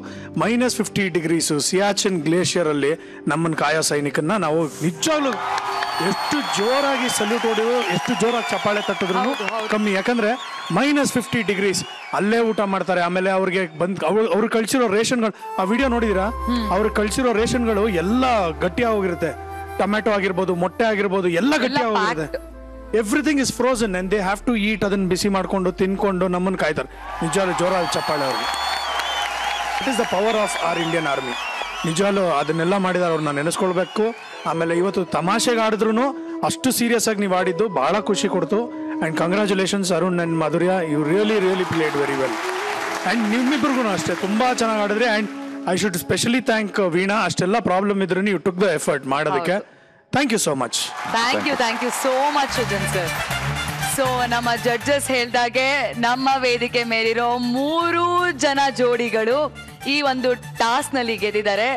Minus fifty degrees Siachen glacier ಅಲ್ಲಿ ನಮ್ಮನ್ನು ಕಾಯೋ ಸೈನಿಕನ್ನ ನಾವು ನಿಜವಾಗ್ಲೂ ಎಷ್ಟು ಜೋರಾಗಿ ಸಲ್ಯೂಟ್ ಹೊಡೆದು ಎಷ್ಟು ಜೋರಾಗಿ ಚಪ್ಪಾಳೆ ತಟ್ಟಿದ್ರು ಕಮ್ಮಿ. ಯಾಕಂದ್ರೆ ಮೈನಸ್ ಫಿಫ್ಟಿ ಡಿಗ್ರೀಸ್ ಅಲ್ಲೇ ಊಟ ಮಾಡ್ತಾರೆ. ಆಮೇಲೆ ಅವ್ರಿಗೆ ಬಂದ್ ಅವ್ರು ಅವ್ರು ಕಳ್ಸಿರೋ ರೇಷನ್ಗಳು ಆ ವಿಡಿಯೋ ನೋಡಿದಿರಾ ಅವ್ರು ಕಳ್ಸಿರೋ ರೇಷನ್ಗಳು ಎಲ್ಲ ಗಟ್ಟಿಯಾಗಿ ಹೋಗಿರುತ್ತೆ. ಟೊಮ್ಯಾಟೊ ಆಗಿರ್ಬೋದು ಮೊಟ್ಟೆ ಆಗಿರ್ಬೋದು ಎಲ್ಲ ಗಟ್ಟಿಯಾಗಿ ಹೋಗಿರುತ್ತೆ. Everything is frozen and they have to eat ಅದನ್ನು ಬಿಸಿ ಮಾಡಿಕೊಂಡು ತಿನ್ಕೊಂಡು ನಮ್ಮನ್ನು ಕಾಯ್ತಾರೆ. ನಿಜವಾಗ್ಲೂ ಜೋರಾಗಿ ಚಪ್ಪಾಳೆ ಅವ್ರಿಗೆ it is the power of our Indian army ನಿಜವಾಗ್ಲೂ ಅದನ್ನೆಲ್ಲ ಮಾಡಿದಾರೆ ಅವ್ರನ್ನ ನೆನೆಸ್ಕೊಳ್ಬೇಕು. ಆಮೇಲೆ ಇವತ್ತು ತಮಾಷೆಗೆ ಆಡಿದ್ರು ಅಷ್ಟು ಸೀರಿಯಸ್ ಆಗಿ ನೀವು ಆಡಿದ್ದು, ಭಾಳ ಖುಷಿ ಕೊಡ್ತು. And congratulations Arun and Madhurya you really really played very well and ನಿಮ್ಮಿಬ್ರಿಗೂ ಅಷ್ಟೇ, ತುಂಬ ಚೆನ್ನಾಗಿ ಆಡಿದ್ರಿ. And I should specially thank Veena, ಅಷ್ಟೆಲ್ಲ ಪ್ರಾಬ್ಲಮ್ ಇದ್ರೂ ಯು ಟುಕ್ ದ ಎಫರ್ಟ್ ಮಾಡೋದಕ್ಕೆ. Thank you so much thank you thank you so much Sujan sir so ನಮ್ಮ judges ಹೇಳ್ದಾಗೆ ನಮ್ಮ ವೇದಿಕೆ ಮೇಲಿರೋ ಮೂರು ಜನ ಜೋಡಿಗಳು ಈ ಒಂದು ಟಾಸ್ನಲ್ಲಿ ಗೆದ್ದಿದ್ದಾರೆ.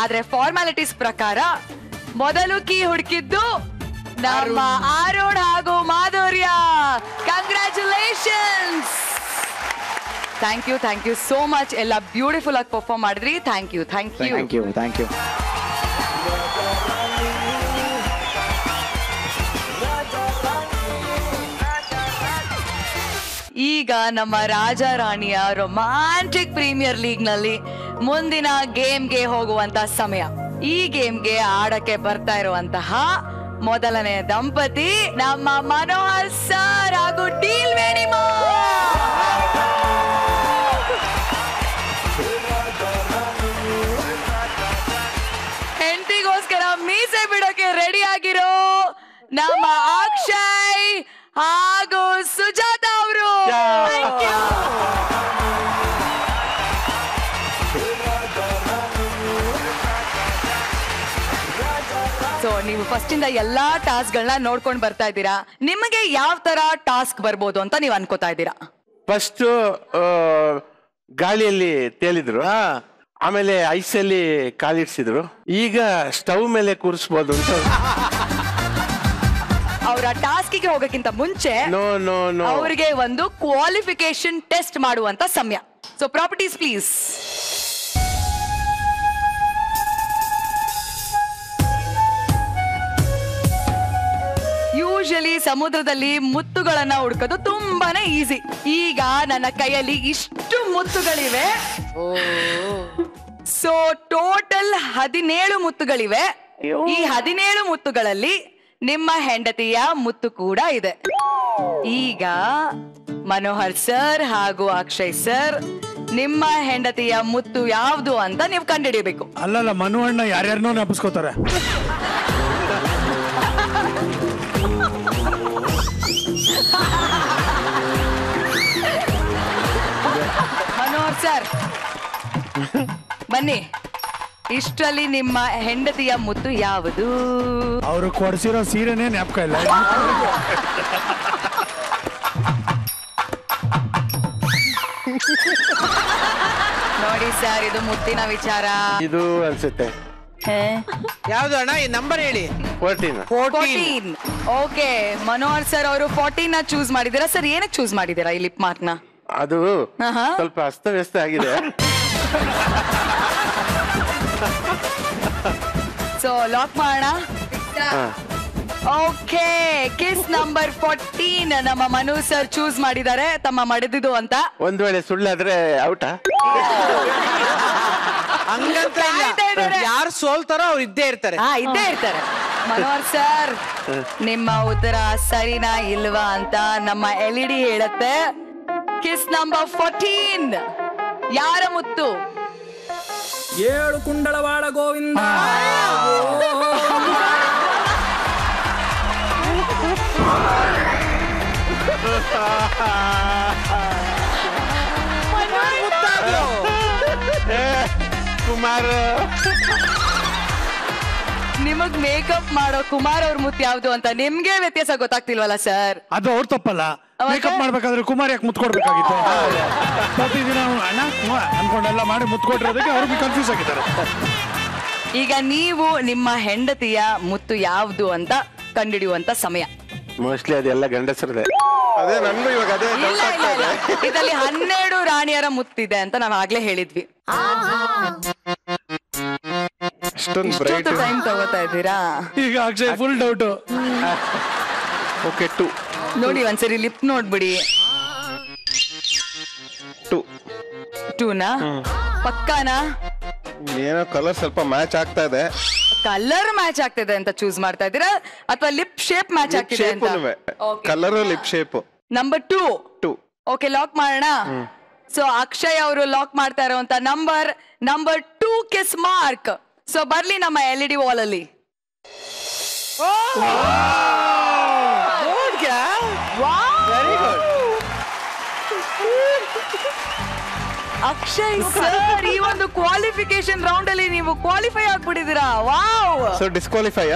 ಆದ್ರೆ ಫಾರ್ಮಾಲಿಟೀಸ್ ಪ್ರಕಾರ ಮೊದಲು ಕೀ ಹುಡುಕಿದ್ದು ನಮ್ಮ ಆರೋಡ್ ಹಾಗೂ Madhurya. Congratulations thank you thank you so much ಎಲ್ಲ ಬ್ಯೂಟಿಫುಲ್ ಆಗಿ ಪರ್ಫಾರ್ಮ್ ಮಾಡಿದ್ರಿ. Thank you thank you thank you thank you ಈಗ ನಮ್ಮ ರಾಜ ರಾಣಿಯ ರೊಮ್ಯಾಂಟಿಕ್ ಪ್ರೀಮಿಯರ್ ಲೀಗ್ನಲ್ಲಿ ಮುಂದಿನ ಗೇಮ್ಗೆ ಹೋಗುವಂತ ಸಮಯ. ಈ ಗೇಮ್ಗೆ ಆಡಕ್ಕೆ ಬರ್ತಾ ಇರುವಂತಹ ಮೊದಲನೇ ದಂಪತಿ ನಮ್ಮ ಮನೋಹರ್ ಸರ್ ಹಾಗೂ ಡೀಲ್ ವೇಣಿಮಾ ಹೆಂಡತಿಗೋಸ್ಕರ ಮೀಸೆ ಬಿಡೋಕೆ ರೆಡಿ ಆಗಿರೋ ನಮ್ಮ ಅಕ್ಷಯ್ ಹಾಗೂ ಸುಜಾತ ಅವರು. ಸೊ ನೀವು ಫಸ್ಟ್ ಇಂದ ಎಲ್ಲಾ ಟಾಸ್ಕ್ ಗಳನ್ನ ನೋಡ್ಕೊಂಡು ಬರ್ತಾ ಇದ್ದೀರಾ? ನಿಮಗೆ ಯಾವ ತರ ಟಾಸ್ಕ್ ಬರ್ಬೋದು ಅಂತ ನೀವು ಅನ್ಕೋತಾ ಇದ್ದೀರಾ? ಫಸ್ಟ್ ಗಾಳಿಯಲ್ಲಿ ತೇಲಿದ್ರು. ಆಮೇಲೆ ಐಸಲ್ಲಿ ಕಾಲಿಡ್ಸಿದ್ರು. ಈಗ ಸ್ಟವ್ ಮೇಲೆ ಕೂರಿಸ್ಬೋದು ಅಂತ. ಅವರ ಟಾಸ್ಕಿಗೆ ಹೋಗಕ್ಕಿಂತ ಮುಂಚೆ ನೋ ನೋ ನೋ ಅವರಿಗೆ ಒಂದು ಕ್ವಾಲಿಫಿಕೇಶನ್ ಟೆಸ್ಟ್ ಮಾಡುವಂತ ಸಮಯ. ಸೊ ಪ್ರಾಪರ್ಟೀಸ್ ಪ್ಲೀಸ್ ಯೂಶಲಿ ಸಮುದ್ರದಲ್ಲಿ ಮುತ್ತುಗಳನ್ನ ಹುಡ್ಕೋದು ತುಂಬಾನೇ ಈಸಿ ಈಗ ನನ್ನ ಕೈಯಲ್ಲಿ ಇಷ್ಟು ಮುತ್ತುಗಳಿವೆ. ಸೊ ಟೋಟಲ್ ಹದಿನೇಳು ಮುತ್ತುಗಳಿವೆ. ಈ ಹದಿನೇಳು ಮುತ್ತುಗಳಲ್ಲಿ ನಿಮ್ಮ ಹೆಂಡತಿಯ ಮುತ್ತು ಕೂಡ ಇದೆ. ಈಗ ಮನೋಹರ್ ಸರ್ ಹಾಗೂ ಅಕ್ಷಯ್ ಸರ್ ನಿಮ್ಮ ಹೆಂಡತಿಯ ಮುತ್ತು ಯಾವುದು ಅಂತ ನೀವು ಕಂಡುಹಿಡಿಯಬೇಕು ಅಲ್ಲಲ್ಲ ಮನು ಅಣ್ಣ ಯಾರ್ಯಾರನೋ ನೆನಪಿಸ್ಕೋತಾರೆ. ಮನೋಹರ್ ಸರ್ ಬನ್ನಿ. ಇಷ್ಟರಲ್ಲಿ ನಿಮ್ಮ ಹೆಂಡತಿಯ ಮುತ್ತು ಯಾವುದು? ಅವರು ಕೊಡ್ಸಿರೋ ಸೀರೆನೇ ಜ್ಞಾಪಕ ಇಲ್ಲ. ನೋಡಿ ಸರ್ ಇದು ಮುತ್ತಿನ ವಿಚಾರ. ಇದು ಅನ್ಸುತ್ತೆ. ಯಾವ್ದು ಅಣ್ಣ? ಈ ನಂಬರ್ ಹೇಳಿ. Fourteen fourteen okay Manohar sir ಅವರು ಫೋರ್ಟೀನ್ನ ಚೂಸ್ ಮಾಡಿದ್ದೀರಾ? ಸರ್ ಏನಕ್ಕೆ ಚೂಸ್ ಮಾಡಿದಿರಾ ಈ ಲಿಪ್ ಮಾರ್ಕ್ನ? ಅದು. ಸ್ವಲ್ಪ ಅಸ್ತವ್ಯಸ್ತ ಆಗಿದೆ. ಸೊ ಲಾಕ್ ಮಾಡೋಣ. ಓಕೆ ಕಿಸ್ ನಂಬರ್ ಫೋರ್ಟೀನ್ ನಮ್ಮ ಮನು ಸರ್ ಚೂಸ್ ಮಾಡಿದ್ದಾರೆ ತಮ್ಮ ಮಡಿದಿದ್ದು ಅಂತ. ಒಂದ್ ವೇಳೆ ಸುಳ್ಳಾದ್ರೆ ಔಟ ಹಂಗಂತ. ಯಾರು ಸೋಲ್ತಾರೋ ಅವ್ರು ಇದ್ದೇ ಇರ್ತಾರೆ. ಹಾ ಇದ್ದೇ ಇರ್ತಾರೆ. ಮನೋಹರ್ ಸರ್ ನಿಮ್ಮ ಉತ್ತರ ಸರಿನಾ ಇಲ್ವಾ ಅಂತ ನಮ್ಮ ಎಲ್ ಇ ಡಿ ಹೇಳುತ್ತೆ. ಕಿಸ್ ನಂಬರ್ ಫೋರ್ಟೀನ್ ಯಾರ ಮುತ್ತು? ಏಳು ಕುಂಡಳವಾಡ ಗೋವಿಂದ. ಕುಮಾರ್. ನಿಮಗ್ ಮೇಕಪ್ ಮಾಡೋ ಕುಮಾರ್ ಅವ್ರ ಮುತ್ ಯಾವ್ದು ಅಂತ ನಿಮ್ಗೆ ವ್ಯತ್ಯಾಸ ಗೊತ್ತಾಗ್ತಿಲ್ವಲ್ಲ ಸರ್ ಅದು ಅವ್ರ ತಪ್ಪಲ್ಲ. ಮೇಕಪ್ ಮಾಡ್ಬೇಕಾದ್ರೆ ಕುಮಾರ್ ಯಾಕೆ ಮುತ್ಕೊಡ್ಬೇಕಾಗಿತ್ತು? ಪ್ರತಿ ದಿನ ಅವ್ನು ಅಣ್ಣ ಅನ್ಕೊಂಡೆಲ್ಲ ಮಾಡಿ ಮುತ್ಕೊಟ್ಟಿರೋದಕ್ಕೆ ಅವ್ರಿಗೆ ಕನ್ಫ್ಯೂಸ್ ಆಗಿದ್ದಾರೆ. ಈಗ ನೀವು ನಿಮ್ಮ ಹೆಂಡತಿಯ ಮುತ್ತು ಯಾವ್ದು ಅಂತ ಕಂಡಿಡಿಯುವಂತ ಸಮಯ. ಮೋಸ್ಟ್ಲಿ ಅದೆಲ್ಲ ಗಂಡಸರದೇ ಅದೇ ನನ್ಗೂ ಇವಾಗ ಅದೇ ಇಲ್ಲ ಇಲ್ಲ ಇಲ್ಲ. ಇದರಲ್ಲಿ ಹನ್ನೆರಡು ರಾಣಿಯರ ಮುತ್ತಿದೆ ಅಂತ ನಾವ್ ಆಗ್ಲೇ ಹೇಳಿದ್ವಿ. ಅಷ್ಟೊಂದು ಟೈಮ್ ತಗೋತಾ ಇದ್ದೀರಾ? ಈಗ Akshay full doubt okay two ನೋಡಿ ಒಂದ್ಸರಿ ಲಿಪ್ ನೋಡ್ಬಿಡಿ. ಟು ಟೂನಾ ಪಕ್ಕಾನಾ? ಏನೋ ಕಲರ್ ಸ್ವಲ್ಪ ಮ್ಯಾಚ್ ಆಗ್ತಾ ಇದೆ. ಕಲರ್ ಮ್ಯಾಚ್ ಆಗ್ತಿದೆ ಅಂತ ಚೂಸ್ ಮಾಡ್ತಾ ಇದ್ದೀರಾ? ಅಥವಾ ಲಿಪ್ ಶೇಪ್ ಮ್ಯಾಚ್ ಆಗ್ತಿದೆ ಅಂತ? Colour lip shape number two two okay lock ಮಾಡೋಣ? ಸೊ ಅಕ್ಷಯ್ ಅವರು ಲಾಕ್ ಮಾಡ್ತಾ ಇರುವಂತ number number two kiss mark so ಬರ್ಲಿ ನಮ್ಮ ಎಲ್ ಇ ಡಿ ವಾಲ್ ಅಲ್ಲಿ. ಅಕ್ಷಯ್ ಸರ್ ಈ ಒಂದು ಕ್ವಾಲಿಫಿಕೇಶನ್ ರೌಂಡ್ ಅಲ್ಲಿ ನೀವು qualify ಆಗ್ಬಿಟ್ಟಿದ್ದೀರಾ? Wow so disqualify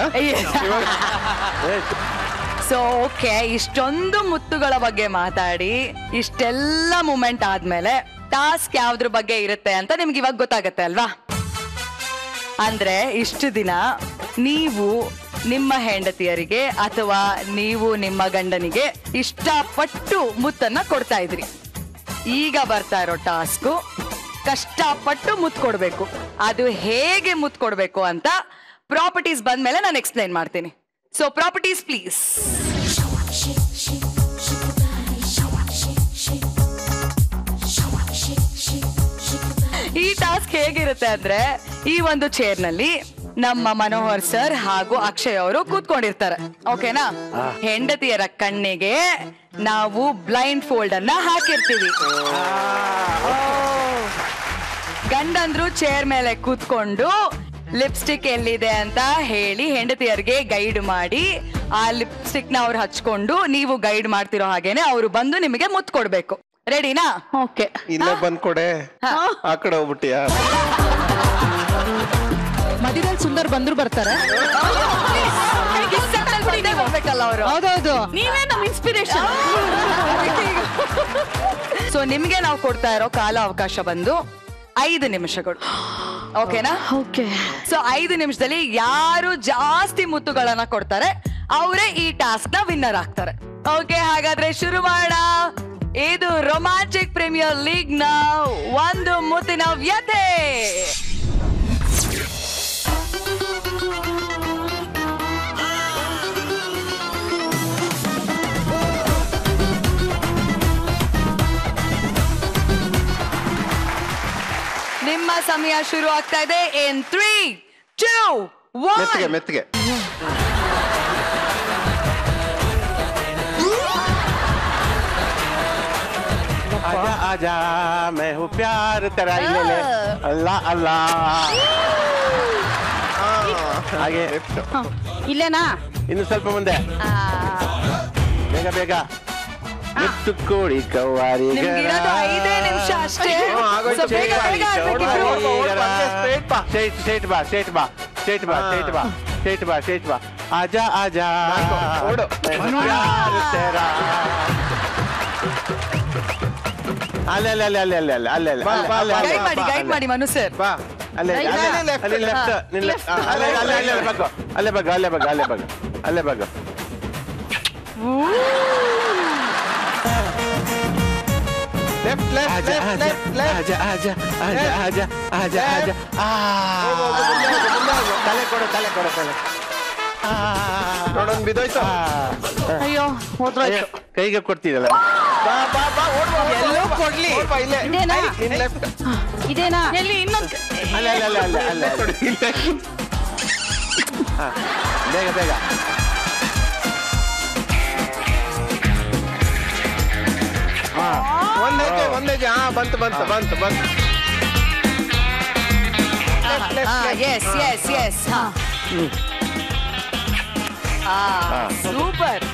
so okay ಇಷ್ಟೊಂದು ಮುತ್ತುಗಳ ಬಗ್ಗೆ ಮಾತಾಡಿ ಇಷ್ಟೆಲ್ಲ ಮೂಮೆಂಟ್ ಆದ್ಮೇಲೆ ಟಾಸ್ಕ್ ಯಾವ್ದ್ರ ಬಗ್ಗೆ ಇರುತ್ತೆ ಅಂತ ನಿಮ್ಗೆ ಇವಾಗ ಗೊತ್ತಾಗತ್ತೆ ಅಲ್ವಾ? ಅಂದ್ರೆ ಇಷ್ಟು ದಿನ ನೀವು ನಿಮ್ಮ ಹೆಂಡತಿಯರಿಗೆ ಅಥವಾ ನೀವು ನಿಮ್ಮ ಗಂಡನಿಗೆ ಇಷ್ಟಪಟ್ಟು ಮುತ್ತನ್ನ ಕೊಡ್ತಾ ಇದ್ರಿ. ಈಗ ಬರ್ತಾ ಇರೋ ಟಾಸ್ಕು ಕಷ್ಟಪಟ್ಟು ಮುತ್ತು ಕೊಡ್ಬೇಕು. ಅದು ಹೇಗೆ ಮುತ್ತು ಕೊಡ್ಬೇಕು ಅಂತ ಪ್ರಾಪರ್ಟೀಸ್ ಬಂದ ಮೇಲೆ ನಾನು ಎಕ್ಸ್ಪ್ಲೈನ್ ಮಾಡ್ತೀನಿ. So properties please. ಈ ಟಾಸ್ಕ್ ಹೇಗಿರುತ್ತೆ ಅಂದ್ರೆ ಈ ಒಂದು ಚೇರ್ನಲ್ಲಿ ನಮ್ಮ ಮನೋಹರ್ ಸರ್ ಹಾಗೂ ಅಕ್ಷಯ್ ಅವರು ಕೂತ್ಕೊಂಡಿರ್ತಾರೆ. ಓಕೆನಾ? ಹೆಂಡತಿಯರ ಕಣ್ಣಿಗೆ ನಾವು ಬ್ಲೈಂಡ್ ಫೋಲ್ಡ್ ಅನ್ನ ಹಾಕಿರ್ತೀವಿ. ಗಂಡಂದ್ರು ಚೇರ್ ಮೇಲೆ ಕೂತ್ಕೊಂಡು ಲಿಪ್ಸ್ಟಿಕ್ ಎಲ್ಲಿದೆ ಅಂತ ಹೇಳಿ ಹೆಂಡತಿಯರಿಗೆ ಗೈಡ್ ಮಾಡಿ ಆ ಲಿಪ್ಸ್ಟಿಕ್ನ ಅವ್ರು ಹಚ್ಕೊಂಡು ನೀವು ಗೈಡ್ ಮಾಡ್ತಿರೋ ಹಾಗೇನೆ ಅವರು ಬಂದು ನಿಮಗೆ ಮುತ್ ಕೊಡ್ಬೇಕು. ರೆಡಿನಾ? ಓಕೆ. ಇಲ್ಲೇ ಬಂದ್ ಕೊಡೆ ಆ ಕಡೆ ಹೋಗ್ಬಿಟ್ಟಿಯಾ? ಮಧ್ಯದಲ್ಲಿ ಸುಂದರ್ ಬಂದ್ರು ಬರ್ತಾರೆ. ಹೌದೌದು. ನೀವೇ ನಮ್ಮ ಇನ್ಸ್ಪಿರೇಷನ್ ಸೊ ನಿಮ್ಗೆ ನಾವು ಕೊಡ್ತಾ ಇರೋ ಕಾಲ ಅವಕಾಶ ಬಂದು ಐದು ನಿಮಿಷಗಳು. ಓಕೆನಾ ಓಕೆ ಸೊ ಐದು ನಿಮಿಷದಲ್ಲಿ ಯಾರು ಜಾಸ್ತಿ ಮುತ್ತುಗಳನ್ನ ಕೊಡ್ತಾರೆ ಅವರೇ ಈ ಟಾಸ್ಕ್ನ ವಿನ್ನರ್ ಆಗ್ತಾರೆ. ಓಕೆ ಹಾಗಾದ್ರೆ ಶುರು ಮಾಡ ಇದು ರೊಮ್ಯಾಂಟಿಕ್ ಪ್ರೀಮಿಯರ್ ಲೀಗ್ನ ಒಂದು ಮುತ್ತಿನ ವ್ಯಥೆ ಸಮಯ ಶುರು ಆಗ್ತಾ ಇದೆ ಇನ್ ತ್ರೀ ಟೂ ಮೆತ್ತಗೆ ಒನ್ ಮೆತ್ತಗೆ आजा आजा मैं हूँ प्यार तेरा ले ले अल्लाह अल्लाह ಹಾಗೆ ಇಲ್ಲೇನಾ ಇನ್ನು ಸ್ವಲ್ಪ ಮುಂದೆ ಬೇಗ ಬೇಗ ಮುತ್ತು ಕೋಳಿ ಕವ್ವಾರಿ ನಿಮ್ಗಿರೋದು ಐದೇ ನಿಮಿಷ ಅಷ್ಟೇ ಸೊ ಬೇಗ ಬೇಗ ಆಡ್ಬೇಕಿಬ್ರು. ಸ್ಟ್ರೈಟ್ ಸ್ಟ್ರೈಟ್ ಬಾ ಸ್ಟ್ರೈಟ್ ಬಾ ಸ್ಟ್ರೈಟ್ ಬಾ ಸ್ಟ್ರೈಟ್ ಬಾ ಸ್ಟ್ರೈಟ್ ಬಾ ಸ್ಟ್ರೈಟ್ ಬಾ ಆಜಾ ಆಜಾ ಓಡು ಪ್ಯಾರ್ ತೆರಾ ಅಲ್ಲೇ ಅಲ್ಲೇ ಅಲ್ಲೇ ಅಲ್ಲೇ ಅಲ್ಲೇ ಅಲ್ಲೇ ಅಲ್ಲೇ ಅಲ್ಲೇ ಅಲ್ಲೇ ಅಲ್ಲೇ ಗೈಡ್ ಮಾಡಿ ಗೈಡ್ ಮಾಡಿ ಮನು ಸರ್ ಬಾ ಅಲ್ಲೇ ಅಲ್ಲೇ ಅಲ್ಲೇ ಲೆಫ್ಟ್ ನಿಲ್ಲ ಅಲ್ಲೇ ಅಲ್ಲೇ ಅಲ್ಲೇ ಅಲ್ಲೇ ಬಗ್ಗು ಅಲ್ಲೇ ಬಗ್ಗು ಅಲ್ಲೇ ಬಗ್ಗು ಅಲ್ಲೇ ಬಗ್ಗು Left, left, आजा, left, आजा, left, left. ಆಜಾ ಆಜಾ ಆಜಾ ಆಜಾ ತಲೆ ಕೊಡು ತಲೆ ಕೊಡು ತಲೆ ಆ, ಬಿದ್ದೋಯ್ತು. ಅಯ್ಯೋ ಹೋದ್ರೋಯ್ತು. ಕೈಗೆ ಕೊಡ್ತಿದಲ್ಲ? ಬಾ ಬಾ ಬಾ, ಎಲ್ಲೂ ಕೊಡ್ಲಿ. ಇದೇನಾ? ಎಲ್ಲಿ ಅಲ್ಲ ಅಲ್ಲ ಅಲ್ಲ ಆ, ಬೇಗ ಬೇಗ. ಹಾ. వందేజే వందేజే బంత్ బంత్ బంత్ బంత్ yes yes yes super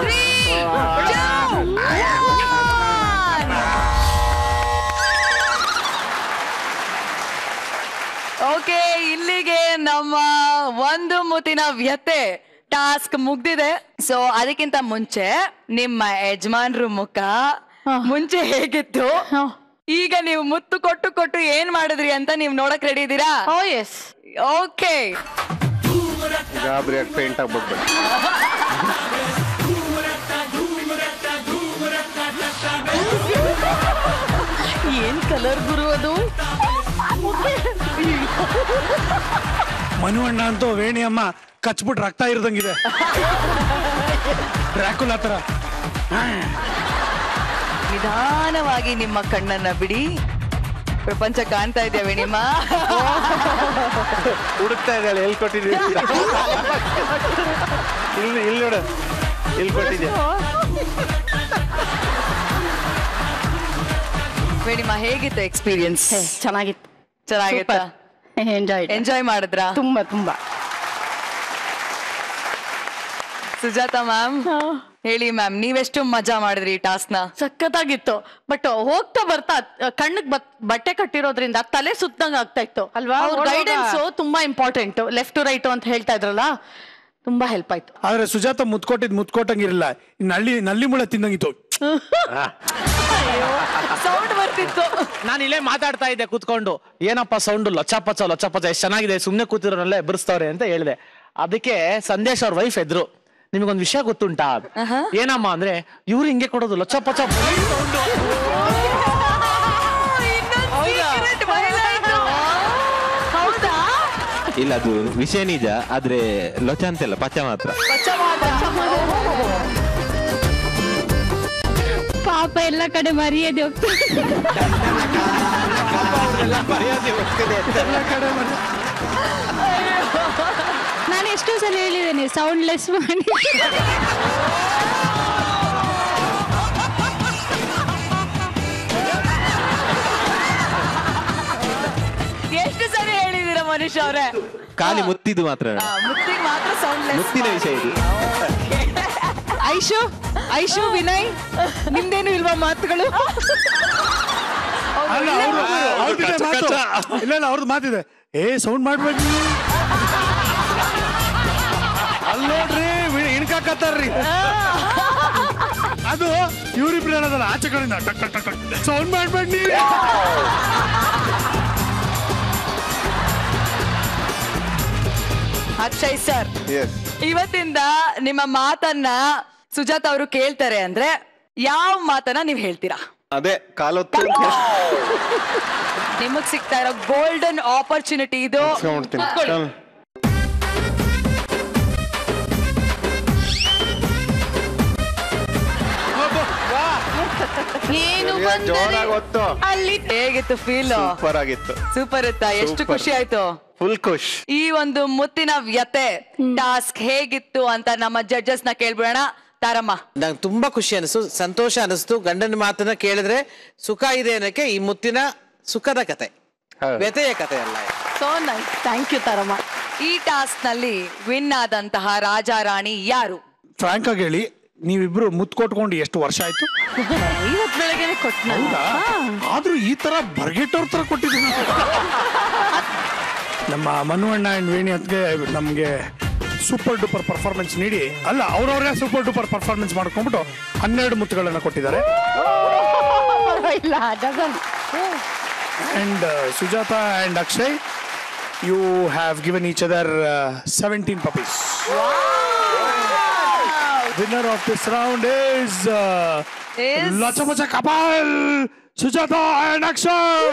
Three, two, okay ಇಲ್ಲಿಗೆ ನಮ್ಮ ಒಂದು ಮುತಿನ ವ್ಯತೆ ಟಾಸ್ಕ್ ಮುಗ್ದಿದೆ. ಸೊ ಅದಕ್ಕಿಂತ ಮುಂಚೆ ನಿಮ್ಮ ಯಜಮಾನ್ರು ಮುಖ ಮುಂಚೆ ಹೇಗಿತ್ತು? ಈಗ ನೀವು ಮುತ್ತು ಕೊಟ್ಟು ಕೊಟ್ಟು ಏನ್ ಮಾಡಿದ್ರಿ ಅಂತ ನೀವು ನೋಡಕ್ ರೆಡಿ ಇದ್ದೀರಾ? ಓ ಎಸ್ ಓಕೆ. ಪೇಂಟ್ ಆಗ್ಬಿಟ್ಟು ಏನ್ ಕಲರ್ ಗುರು ಅದು? ಮನು ಅಣ್ಣ ಅಂತೂ ವೇಣಿ ಅಮ್ಮ ಕಚ್ಬಿಟ್ಟು ರಕ್ತ ಇರ್ದಂಗಿದೆ. ಡ್ರ್ಯಾಕುಲಾ ಆತರ ನಿಧಾನವಾಗಿ ನಿಮ್ಮ ಕಣ್ಣನ್ನ ಬಿಡಿ. ಪ್ರಪಂಚ ಕಾಣ್ತಾ ಇದೆಯಾ ವೇಣಿಮ್ಮ ಹುಡುಕ್ತಾ ಇದ್ದಾಳೆ ಎಲ್ಲಿ ಕೊಟ್ಟಿದ್ದೀನಿ. ಇಲ್ಲಿ ಇಲ್ಲಿ ನೋಡು ಇಲ್ಲಿ ಕೊಟ್ಟಿದ್ದೆ ವೇಣಿಮ್ಮ ಹೇಗಿತ್ತು ಎಕ್ಸ್ಪೀರಿಯನ್ಸ್ ಚೆನ್ನಾಗಿತ್ತು. ಚೆನ್ನಾಗಿತ್ತಾ ಎಂಜಾಯ್ ಎಂಜಾಯ್ ಮಾಡಿದ್ರಾ? ತುಂಬಾ ತುಂಬಾ. ಸುಜಾತ ಮ್ಯಾಮ್ ಹೇಳಿ ಮ್ಯಾಮ್ ನೀವೆಷ್ಟು ಮಜಾ ಮಾಡಿದ್ರಿ ಈ ಟಾಸ್ಕ್ನ ಸಖತ್ತಾಗಿತ್ತು. ಬಟ್ ಹೋಗ್ತಾ ಬರ್ತಾ ಕಣ್ಣಿಗೆ ಬಟ್ಟೆ ಕಟ್ಟಿರೋದ್ರಿಂದ ತಲೆ ಸುತ್ತಂಗ ಆಗ್ತಾ ಇತ್ತು. ಅಲ್ವಾ? ಅವ್ರ ಗೈಡೆನ್ಸ್ ತುಂಬಾ ಇಂಪಾರ್ಟೆಂಟ್ ಲೆಫ್ಟ್ ಟು ರೈಟ್ ಅಂತ ಹೇಳ್ತಾ ಇದ್ರಲ್ಲ ತುಂಬಾ ಹೆಲ್ಪ್ ಆಯ್ತು. ಆದ್ರೆ ಸುಜಾತ ಮುತ್ಕೊಟ್ಟಿದ್ ಮುತ್ಕೊಟ್ಟಂಗಿರಲಿಲ್ಲ. ನಲ್ಲಿ ನಲ್ಲಿ ಮುಳೆ ತಿಂದಂಗಿತ್ತು. ಸೌಂಡ್ ಬರ್ತಿತ್ತು. ನಾನು ಇಲ್ಲೇ ಮಾತಾಡ್ತಾ ಇದ್ದೆ ಕೂತ್ಕೊಂಡು. ಏನಪ್ಪ ಸೌಂಡ್ ಲಚ್ಚಪಚ ಲಚ್ಚಪಚ ಎಷ್ಟು ಚೆನ್ನಾಗಿದೆ. ಸುಮ್ಮನೆ ಕೂತಿರೋನಲ್ಲ ಎಬ್ಬರಿಸ್ತವ್ರೆ ಅಂತ ಹೇಳಿದೆ. ಅದಕ್ಕೆ ಸಂದೇಶ್ ಅವ್ರ ವೈಫ್ ಎದ್ರು ನಿಮಗೊಂದು ವಿಷಯ ಗೊತ್ತುಂಟಾ? ಏನಮ್ಮ ಅಂದ್ರೆ ಇವ್ರು ಹಿಂಗೆ ಕೊಡೋದು ಲೊಚ್ಚಪಚ್ಚ ಇಲ್ಲ ಅದು ವಿಷಯ ನಿಜ ಆದ್ರೆ ಲೊಚ ಅಂತೆಲ್ಲ ಪಚ್ಚ ಮಾತ್ರ. ಪಾಪ ಎಲ್ಲ ಕಡೆ ಮರ್ಯಾದೆ ಹೋಗ್ತದೆ. ನಾನು ಎಷ್ಟೋ ಸಲ ಹೇಳಿದ್ದೇನೆ ಸೌಂಡ್ಲೆಸ್ ಮಾಡಿ. ಎಷ್ಟು ಸಲ ಹೇಳಿದೀರ ಮನುಷ್ಯ ಅವರೇ? ಖಾಲಿ ಮುತ್ತಿದ್ದು ಮಾತ್ರ. ಮುತ್ತಿಗೆ ಮಾತ್ರ ಸೌಂಡ್ ಮುತ್ತಿನ ವಿಷಯ ಇದು. ಐಶು ಐಶು ವಿನಯ್ ನಿಮ್ದೇನು ಇಲ್ವಾ ಮಾತುಗಳು? ಅಲ್ಲ ಅವ್ರು ಮಾತು? ಇಲ್ಲ ಇಲ್ಲ ಅವ್ರದ್ದು ಮಾತಿದೆ. ಏ ಸೌಂಡ್ ಮಾಡ್ಬೇಡಿ ಅಲ್ಲಿ ನೋಡ್ರಿ ಇಣ್ಕಾಕತ್ತಾರ್ರಿ ಅದು ಇವ್ರಿಬ್ರು ಹೇಳೋದಲ್ಲ ಆಚೆ ಕಡೆಯಿಂದ ಟಕ್ ಟಕ್ ಟಕ್ ಸೌಂಡ್ ಮಾಡ್ಬೇಡಿ ನೀವು? ಅಕ್ಷಯ್ ಸರ್ ಎಸ್ ಇವತ್ತಿಂದ ನಿಮ್ಮ ಮಾತನ್ನ ಸುಜಾತ ಅವರು ಕೇಳ್ತಾರೆ ಅಂದ್ರೆ ಯಾವ ಮಾತನ್ನ ನೀವ್ ಹೇಳ್ತೀರಾ? ಅದೇ ಕಾಲೊತ್ತು. ನಿಮಗ್ ಸಿಗ್ತಾ ಇರೋ ಗೋಲ್ಡನ್ ಆಪರ್ಚುನಿಟಿ ಇದು. ಹೇಗಿತ್ತು ಫೀಲ್ ಸೂಪರ್ ಆಗಿತ್ತು. ಸೂಪರ್ ಇತ್ತಾ? ಎಷ್ಟು ಖುಷಿ ಆಯ್ತು? ಫುಲ್ ಖುಷ್. ಈ ಒಂದು ಮುತ್ತಿನ ವ್ಯತೆ ಟಾಸ್ಕ್ ಹೇಗಿತ್ತು ಅಂತ ನಮ್ಮ ಜಡ್ಜಸ್ನ ಕೇಳ್ಬಿಡೋಣ. ತಾರಮ್ಮ. ನಂಗೆ ತುಂಬಾ ಖುಷಿ ಅನಿಸ್ತು ಸಂತೋಷ ಅನಿಸ್ತು. ಗಂಡನ ಮಾತನ್ನ ಕೇಳಿದ್ರೆ ಸುಖ ಇದೆ ಅನ್ನಕ್ಕೆ ಈ ಮುತ್ತಿನ ಸುಖದ ಕತೆ. ವ್ಯತೆಯ ಕತೆ ಅಲ್ಲ. So nice thank you Taramma. ಈ ಟಾಸ್ಕ್ನಲ್ಲಿ ವಿನ್ ಆದಂತಹ ರಾಜ ರಾಣಿ ಯಾರು? ಫ್ರಾಂಕ್ ಆಗಿ ಹೇಳಿ ನೀವಿಬ್ರು ಮುತ್ತು ಕೊಟ್ಕೊಂಡು ಎಷ್ಟು ವರ್ಷ ಆಯ್ತು? ಇವತ್ ಬೆಳಗ್ಗೆನೆ ಕೊಟ್ಟ ಹೌದಾ? ಆದ್ರೂ ಈ ತರ ಬರ್ಗೆಟ್ಟವ್ರ ತರ ಕೊಟ್ಟಿದ್ದೀನಿ ನಮ್ಮ ಮನುವಣ್ಣ ಅಂಡ್ ವೇಣಿ ನಮ್ಗೆ ಸೂಪರ್ ಡೂಪರ್ ಪರ್ಫಾರ್ಮೆನ್ಸ್ ನೀಡಿ. ಅಲ್ಲ ಅವ್ರವ್ರೇ ಸೂಪರ್ ಡೂಪರ್ ಪರ್ಫಾರ್ಮೆನ್ಸ್ ಮಾಡ್ಕೊಂಡ್ಬಿಟ್ಟು ಹನ್ನೆರಡು ಮುತ್ತುಗಳನ್ನ ಕೊಟ್ಟಿದ್ದಾರೆ. ಇಲ್ಲ dozen and Sujatha and Akshay you have given each other seventeen ಪಪೀಸ್ winner of this round is ಲಚಮಚ couple Sujatha and Akshay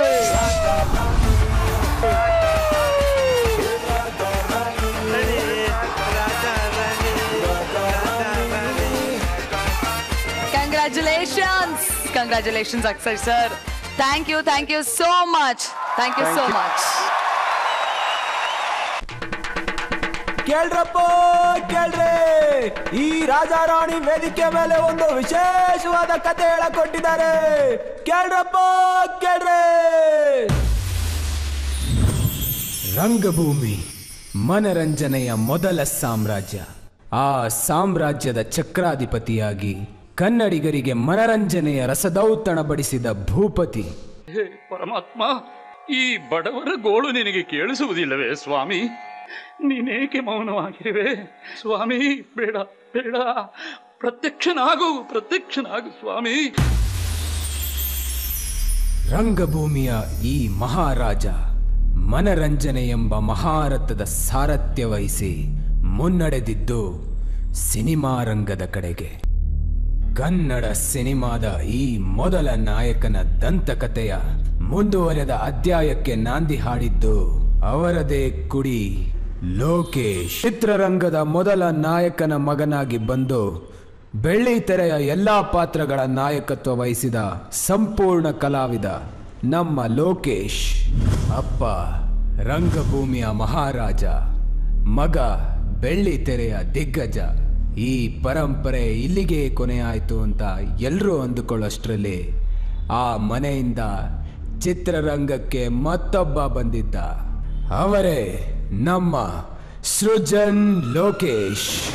congratulations Akshay sir thank you thank you so much thank you so much ಕೇಳ್ರಪ್ಪ ಕೇಳ್ರಿ. ಈ ರಾಜಾರಾಣಿ ವೇದಿಕೆ ಮೇಲೆ ಒಂದು ವಿಶೇಷವಾದ ಕತೆ ಹೇಳಕೊಟ್ಟಿದ್ದಾರೆ. ಕೇಳ್ರಪ್ಪ ಕೇಳ್ರಿ. ರಂಗಭೂಮಿ ಮನರಂಜನೆಯ ಮೊದಲ ಸಾಮ್ರಾಜ್ಯ. ಆ ಸಾಮ್ರಾಜ್ಯದ ಚಕ್ರಾಧಿಪತಿಯಾಗಿ ಕನ್ನಡಿಗರಿಗೆ ಮನರಂಜನೆಯ ರಸದೌತಣ ಬಡಿಸಿದ ಭೂಪತಿ. ಹೇ ಪರಮಾತ್ಮ ಈ ಬಡವರ ಗೋಳು ನಿನಗೆ ಕೇಳಿಸುವುದಿಲ್ಲವೇ ಸ್ವಾಮಿ? ನೀನೇಕೆ ಮೌನವಾಗಿರುವೆ? ಸ್ವಾಮಿ ಬೇಡ ಬೇಡ. ಪ್ರತ್ಯಕ್ಷನಾಗು ಪ್ರತ್ಯಕ್ಷನಾಗು ಸ್ವಾಮಿ. ರಂಗಭೂಮಿಯ ಈ ಮಹಾರಾಜ ಮನರಂಜನೆ ಎಂಬ ಮಹಾರಥದ ಸಾರಥ್ಯ ವಹಿಸಿ ಮುನ್ನಡೆದಿದ್ದು ಸಿನಿಮಾ ರಂಗದ ಕಡೆಗೆ. ಕನ್ನಡ ಸಿನಿಮಾದ ಈ ಮೊದಲ ನಾಯಕನ ದಂತಕಥೆಯ ಮುಂದುವರೆದ ಅಧ್ಯಾಯಕ್ಕೆ ನಾಂದಿ ಹಾಡಿದ್ದು ಅವರದೇ ಕುಡಿ ಲೋಕೇಶ್. ಚಿತ್ರರಂಗದ ಮೊದಲ ನಾಯಕನ ಮಗನಾಗಿ ಬಂದು ಬೆಳ್ಳಿ ತೆರೆಯ ಎಲ್ಲಾ ಪಾತ್ರಗಳ ನಾಯಕತ್ವ ವಹಿಸಿದ ಸಂಪೂರ್ಣ ಕಲಾವಿದ ನಮ್ಮ ಲೋಕೇಶ್. ಅಪ್ಪ, ರಂಗಭೂಮಿಯ ಮಹಾರಾಜ, ಮಗ, ಬೆಳ್ಳಿ ತೆರೆಯ ದಿಗ್ಗಜ. ಈ ಪರಂಪರೆ ಇಲ್ಲಿಗೆ ಕೊನೆಯಾಯಿತು ಅಂತ ಎಲ್ಲರೂ ಅಂದುಕೊಳ್ಳೋಷ್ಟರಲ್ಲಿ ಆ ಮನೆಯಿಂದ ಚಿತ್ರರಂಗಕ್ಕೆ ಮತ್ತೊಬ್ಬ ಬಂದಿದ್ದ. ಅವರೇ ನಮ್ಮ ಸೃಜನ್ ಲೋಕೇಶ್.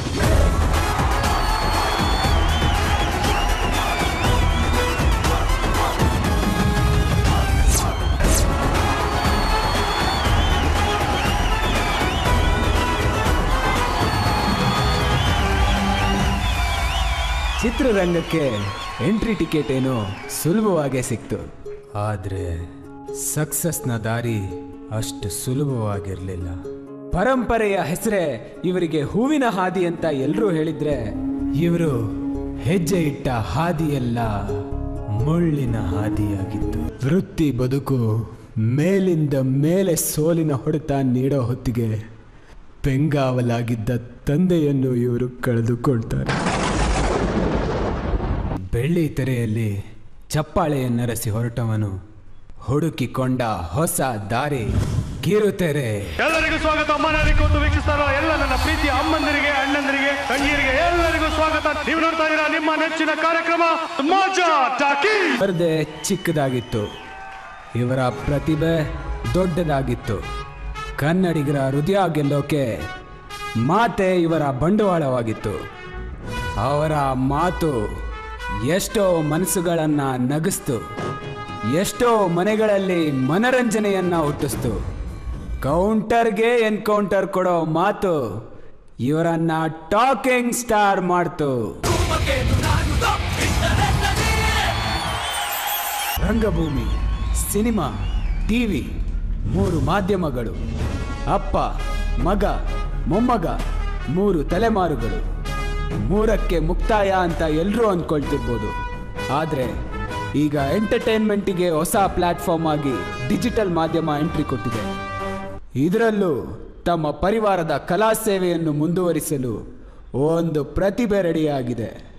ಚಿತ್ರರಂಗಕ್ಕೆ ಎಂಟ್ರಿ ಟಿಕೆಟ್ ಏನೋ ಸುಲಭವಾಗೇ ಸಿಕ್ತು. ಆದರೆ ಸಕ್ಸಸ್ನ ದಾರಿ ಅಷ್ಟು ಸುಲಭವಾಗಿರಲಿಲ್ಲ. ಪರಂಪರೆಯ ಹೆಸರೇ ಇವರಿಗೆ ಹೂವಿನ ಹಾದಿ ಅಂತ ಎಲ್ಲರೂ ಹೇಳಿದ್ರೆ ಇವರು ಹೆಜ್ಜೆ ಇಟ್ಟ ಹಾದಿಯೆಲ್ಲ ಮುಳ್ಳಿನ ಹಾದಿಯಾಗಿತ್ತು. ವೃತ್ತಿ ಬದುಕು ಮೇಲಿಂದ ಮೇಲೆ ಸೋಲಿನ ಹೊಡೆತ ನೀಡೋ ಹೊತ್ತಿಗೆ ಬೆಂಗಾವಲಾಗಿದ್ದ ತಂದೆಯನ್ನು ಇವರು ಕಳೆದುಕೊಳ್ತಾರೆ. ಬೆಳ್ಳಿ ತೆರೆಯಲ್ಲಿ ಚಪ್ಪಾಳೆಯನ್ನರಸಿ ಹೊರಟವನು. ಹುಡುಕಿಕೊಂಡ ಹೊಸ ದಾರಿ ಕಿರುತೆರೆ. ಎಲ್ಲರಿಗೂ ಸ್ವಾಗತ. ಮನೆಯಲ್ಲಿ ಕೂತು ವೀಕ್ಷಿಸ್ತಾರೋ ಎಲ್ಲ ನನ್ನ ಪ್ರೀತಿಯ ಅಮ್ಮಂದಿರಿಗೆ ಅಣ್ಣಂದಿರಿಗೆ ತಂಗಿಯರಿಗೆ ಎಲ್ಲರಿಗೂ ಸ್ವಾಗತ. ನೀವು ನೋಡ್ತಾ ಇದ್ದೀರಾ ನಿಮ್ಮ ನೆಚ್ಚಿನ ಕಾರ್ಯಕ್ರಮ ಮಾಜಾ ಟಾಕಿ. ಸ್ಪರ್ಧೆ ಚಿಕ್ಕದಾಗಿತ್ತು. ಇವರ ಪ್ರತಿಭೆ ದೊಡ್ಡದಾಗಿತ್ತು. ಕನ್ನಡಿಗರ ಹೃದಯ ಗೆಲ್ಲೋಕೆ ಮಾತೆ ಇವರ ಬಂಡವಾಳವಾಗಿತ್ತು. ಅವರ ಮಾತು ಎಷ್ಟೋ ಮನಸ್ಸುಗಳನ್ನು ನಗಿಸ್ತು. ಎಷ್ಟೋ ಮನೆಗಳಲ್ಲಿ ಮನರಂಜನೆಯನ್ನು ಹುಟ್ಟಿಸ್ತು. ಕೌಂಟರ್ಗೆ ಎನ್ಕೌಂಟರ್ ಕೊಡೋ ಮಾತು ಇವರನ್ನ ಟಾಕಿಂಗ್ ಸ್ಟಾರ್ ಮಾಡ್ತು. ರಂಗಭೂಮಿ, ಸಿನಿಮಾ, ಟಿವಿ, ಮೂರು ಮಾಧ್ಯಮಗಳು. ಅಪ್ಪ, ಮಗ, ಮೊಮ್ಮಗ, ಮೂರು ತಲೆಮಾರುಗಳು. ಮೂರಕ್ಕೆ ಮುಕ್ತಾಯ ಅಂತ ಎಲ್ಲರೂ ಅಂದ್ಕೊಳ್ತಿರ್ಬೋದು ಆದರೆ, ಈಗ ಎಂಟರ್ಟೈನ್ಮೆಂಟಿಗೆ ಹೊಸ ಪ್ಲಾಟ್ಫಾರ್ಮ್ ಆಗಿ ಡಿಜಿಟಲ್ ಮಾಧ್ಯಮ ಎಂಟ್ರಿ ಕೊಟ್ಟಿದೆ. ಇದರಲ್ಲೂ ತಮ್ಮ ಪರಿವಾರದ ಕಲಾ ಸೇವೆಯನ್ನು ಮುಂದುವರಿಸಲು ಒಂದು ಪ್ರತಿಭೆ ರೆಡಿಯಾಗಿದೆ.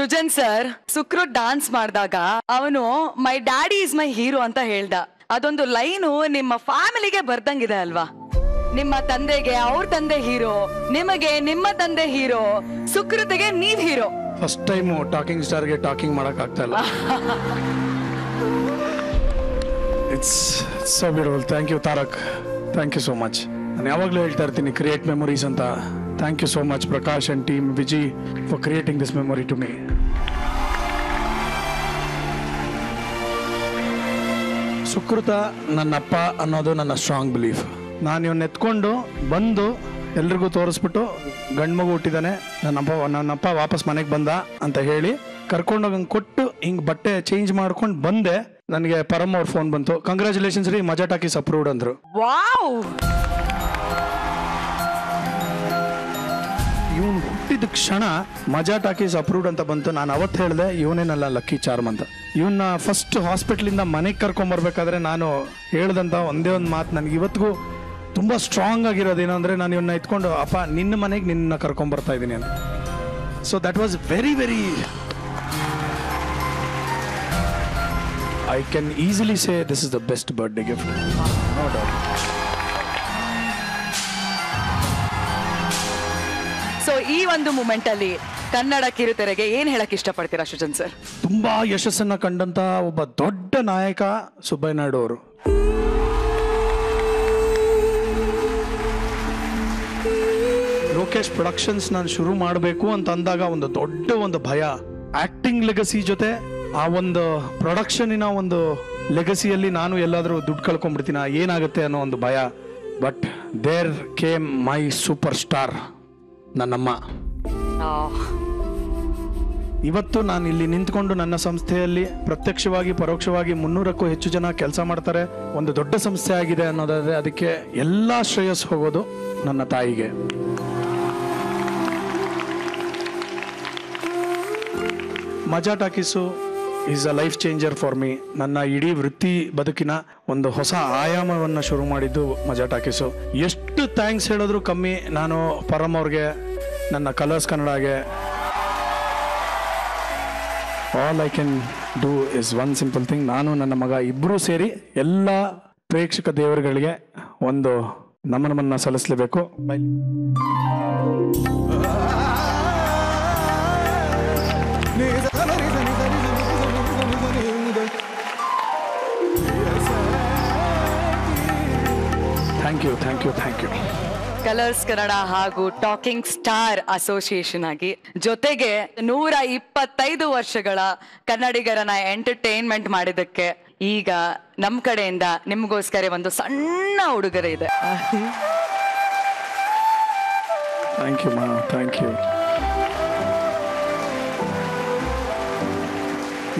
ಸುಜನ್ ಸರ್ ಸುಕ್ರು ಡಾನ್ಸ್ ಮಾಡಿದಾಗ ಅವನು my daddy is my hero ಅಂತ ಹೇಳ್ದ. ಅದೊಂದು ಲೈನು ನಿಮ್ಮ ಫ್ಯಾಮಿಲಿಗೆ ಬರ್ದಂಗಿದೆ ಅಲ್ವಾ? ನಿಮ್ಮ ತಂದೆಗೆ ಅವ್ರ ತಂದೆ ಹೀರೋ ನಿಮಗೆ ನಿಮ್ಮ ತಂದೆ ಹೀರೋ ಸುಕೃತಿಗೆ ನೀವ್ ಹೀರೋ. ಫಸ್ಟ್ ಟೈಮ್ ಟಾಕಿಂಗ್ ಸ್ಟಾರ್ಗೆ ಟಾಕಿಂಗ್ ಮಾಡಕ್ ಆಗ್ತಾ ಇಲ್ಲ it's so beautiful thank you Tarak thank you so much ನಾನು ಯಾವಾಗಲೂ ಹೇಳ್ತಾ ಇರ್ತೀನಿ ಕ್ರಿಯೇಟ್ ಮೆಮೊರೀಸ್ ಅಂತ. Thank you so much Prakash and team Viji for creating this memory to me Sukrutha ನನ್ನಪ್ಪ ಅನ್ನೋದು ನನ್ನ ಸ್ಟ್ರಾಂಗ್ ಬಿಲೀಫ್ ನಾನು ಇವನ್ನ ಎತ್ಕೊಂಡು ಬಂದು ಎಲ್ರಿಗೂ ತೋರಿಸ್ಬಿಟ್ಟು ಗಂಡು ಮಗು ಹುಟ್ಟಿದಾನೆ. ನನ್ನಪ್ಪ ನನ್ನಪ್ಪ ವಾಪಸ್ ಮನೆಗೆ ಬಂದ ಅಂತ ಹೇಳಿ ಕರ್ಕೊಂಡೋಗಿ ಹಂಗೆ ಕೊಟ್ಟು ಹಿಂಗೆ ಬಟ್ಟೆ ಚೇಂಜ್ ಮಾಡ್ಕೊಂಡು ಬಂದೆ. ನನಗೆ ಪರಮ್ ಅವ್ರ ಫೋನ್ ಬಂತು. ಕಂಗ್ರ್ಯಾಚುಲೇಷನ್ಸ್ ರೀ ಮಜಾ ಟಾಕೀಸ್ ಅಪ್ರೂವ್ಡ್ ಅಂದರು. ವಾವ್ ಇವನು ಹುಟ್ಟಿದ ಕ್ಷಣ ಮಜಾ ಟಾಕೀಸ್ ಅಪ್ರೂವ್ಡ್ ಅಂತ ಬಂತು. ನಾನು ಅವತ್ತು ಹೇಳಿದೆ, ಇವನೇನಲ್ಲ ಲಕ್ಕಿ ಚಾರ್ಮ್ ಅಂತ. ಇವನ್ನ ಫಸ್ಟ್ ಹಾಸ್ಪಿಟ್ಲಿಂದ ಮನೆಗೆ ಕರ್ಕೊಂಬರ್ಬೇಕಾದ್ರೆ ನಾನು ಹೇಳ್ದಂತ ಒಂದೇ ಒಂದು ಮಾತು ನನಗೆ ಇವತ್ತಿಗೂ ತುಂಬ ಸ್ಟ್ರಾಂಗ್ ಅಂದರೆ ನಾನು ಇವನ್ನ ಎತ್ಕೊಂಡು ಅಪ್ಪ, ನಿನ್ನ ಮನೆಗೆ ನಿನ್ನ ಕರ್ಕೊಂಬರ್ತಾ ಇದ್ದೀನಿ ಅಂತ. So that was very very I can easily say this is the best birthday gift no doubt ಈ ಒಂದು ಮೂಮೆಂಟ್ ಅಲ್ಲಿ ಕನ್ನಡ ಕಿರುತೆರೆಗೆ ಏನ್ ಹೇಳಕ್ ಇಷ್ಟಪಡ್ತೀರಾ ಸುಜನ್ ಸರ್? ತುಂಬಾ ಯಶಸ್ಸನ್ನ ಕಂಡಂತ ಒಬ್ಬ ದೊಡ್ಡ ನಾಯಕ ಸುಬ್ಬಯ್ಯ ನಾಯ್ಡು ಅವರು. ಲೋಕೇಶ್ ಪ್ರೊಡಕ್ಷನ್ಸ್ ನಾನು ಶುರು ಮಾಡಬೇಕು ಅಂತ ಅಂದಾಗ ಒಂದು ದೊಡ್ಡ ಒಂದು ಭಯ. ಆಕ್ಟಿಂಗ್ ಲೆಗಸಿ ಜೊತೆ ಆ ಒಂದು ಪ್ರೊಡಕ್ಷನಿನ ಒಂದು ಲೆಗಸಿಯಲ್ಲಿ ನಾನು ಎಲ್ಲಾದರೂ ದುಡ್ಡು ಕಳ್ಕೊಂಡ್ಬಿಡ್ತೀನ ಏನಾಗುತ್ತೆ ಅನ್ನೋ ಒಂದು ಭಯ. But there came my superstar ನನ್ನಮ್ಮ. ಇವತ್ತು ನಾನು ಇಲ್ಲಿ ನಿಂತ್ಕೊಂಡು ನನ್ನ ಸಂಸ್ಥೆಯಲ್ಲಿ ಪ್ರತ್ಯಕ್ಷವಾಗಿ ಪರೋಕ್ಷವಾಗಿ ಮುನ್ನೂರಕ್ಕೂ ಹೆಚ್ಚು ಜನ ಕೆಲಸ ಮಾಡ್ತಾರೆ. ಒಂದು ದೊಡ್ಡ ಸಂಸ್ಥೆ ಆಗಿದೆ ಅನ್ನೋದಾದರೆ ಅದಕ್ಕೆ ಎಲ್ಲ ಶ್ರೇಯಸ್ ಹೋಗೋದು ನನ್ನ ತಾಯಿಗೆ. Maja talkies is a life changer for me ನನ್ನ ಇಡೀ ವೃತ್ತಿ ಬದುಕಿನ ಒಂದು ಹೊಸ ಆಯಾಮವನ್ನು ಶುರು ಮಾಡಿದ್ದು ಮಜಾ ಟಾಕೀಸು. ಎಷ್ಟು ಥ್ಯಾಂಕ್ಸ್ ಹೇಳಿದ್ರು ಕಮ್ಮಿ. ನಾನು ಪರಮ್ ಅವ್ರಿಗೆ, ನನ್ನ colours ಕನ್ನಡಗೆ. All I can do is one simple thing ನಾನು, ನನ್ನ ಮಗ ಇಬ್ಬರೂ ಸೇರಿ ಎಲ್ಲ ಪ್ರೇಕ್ಷಕ ದೇವರುಗಳಿಗೆ ಒಂದು ನಮನವನ್ನು ಸಲ್ಲಿಸಲೇಬೇಕು. Bye thank you thank you thank you colours Kannada ಹಾಗೂ ಟಾಕಿಂಗ್ ಸ್ಟಾರ್ ಅಸೋಸಿಯೇಷನ್ ಆಗಿ ಜೊತೆಗೆ ನೂರ ಇಪ್ಪತ್ತೈದು ವರ್ಷಗಳ ಕನ್ನಡಿಗರನ್ನ ಎಂಟರ್ಟೈನ್ಮೆಂಟ್ ಮಾಡಿದ್ದಕ್ಕೆ ಈಗ ನಮ್ ಕಡೆಯಿಂದ ನಿಮ್ಗೋಸ್ಕರ ಒಂದು ಸಣ್ಣ ಉಡುಗೊರೆ ಇದೆ. ಥ್ಯಾಂಕ್ ಯು ಮಾ ಥ್ಯಾಂಕ್ ಯು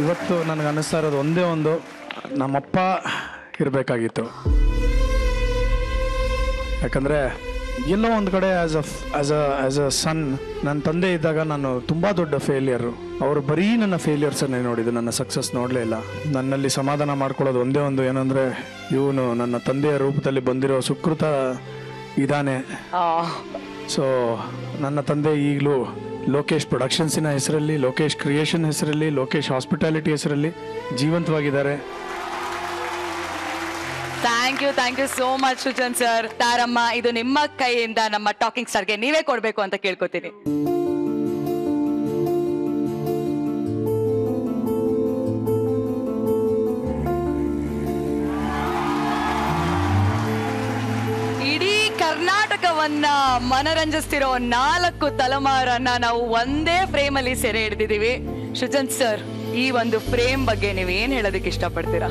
ಇವತ್ತು ನನಗೆ ಅನ್ನಿಸ್ತಾ ಇರೋದು ಒಂದೇ ಒಂದು ನಮ್ಮಪ್ಪ ಇರಬೇಕಾಗಿತ್ತು. ಯಾಕಂದರೆ ಎಲ್ಲೋ ಒಂದು ಕಡೆ as a as a as a son ನನ್ನ ತಂದೆ ಇದ್ದಾಗ ನಾನು ತುಂಬ ದೊಡ್ಡ ಫೇಲಿಯರು ಅವರು ಬರೀ ನನ್ನ ಫೇಲಿಯರ್ಸನ್ನೇ ನೋಡಿದ್ದು ನನ್ನ ಸಕ್ಸಸ್ ನೋಡಲೇ ಇಲ್ಲ. ನನ್ನಲ್ಲಿ ಸಮಾಧಾನ ಮಾಡ್ಕೊಳ್ಳೋದು ಒಂದೇ ಒಂದು ಏನಂದರೆ ಇವನು ನನ್ನ ತಂದೆಯ ರೂಪದಲ್ಲಿ ಬಂದಿರೋ ಸುಕೃತ ಇದ್ದಾನೆ ಸೊ ನನ್ನ ತಂದೆ ಈಗಲೂ ಲೋಕೇಶ್ ಪ್ರೊಡಕ್ಷನ್ಸಿನ ಹೆಸರಲ್ಲಿ ಲೋಕೇಶ್ ಕ್ರಿಯೇಷನ್ ಹೆಸರಲ್ಲಿ ಲೋಕೇಶ್ ಹಾಸ್ಪಿಟಾಲಿಟಿ ಹೆಸರಲ್ಲಿ ಜೀವಂತವಾಗಿದ್ದಾರೆ. Thank you thank you so much Sujan sir Taramma ಇದು ನಿಮ್ಮ ಕೈಯಿಂದ ನಮ್ಮ ಟಾಕಿಂಗ್ ಸ್ಟಾರ್ಗೆ ನೀವೇ ಕೊಡಬೇಕು ಅಂತ ಕೇಳ್ಕೊತೀನಿ. ಕರ್ನಾಟಕವನ್ನ ಮನರಂಜಿಸ್ತಿರೋ ನಾಲ್ಕು ತಲೆಮಾರನ್ನ ನಾವು ಒಂದೇ ಫ್ರೇಮ್ ಅಲ್ಲಿ ಸೆರೆ ಹಿಡಿದಿದ್ದೀವಿ. ಸುಜನ್ ಸರ್ ಈ ಒಂದು ಫ್ರೇಮ್ ಬಗ್ಗೆ ನೀವು ಏನ್ ಹೇಳೋದಕ್ಕೆ ಇಷ್ಟಪಡ್ತೀರಾ?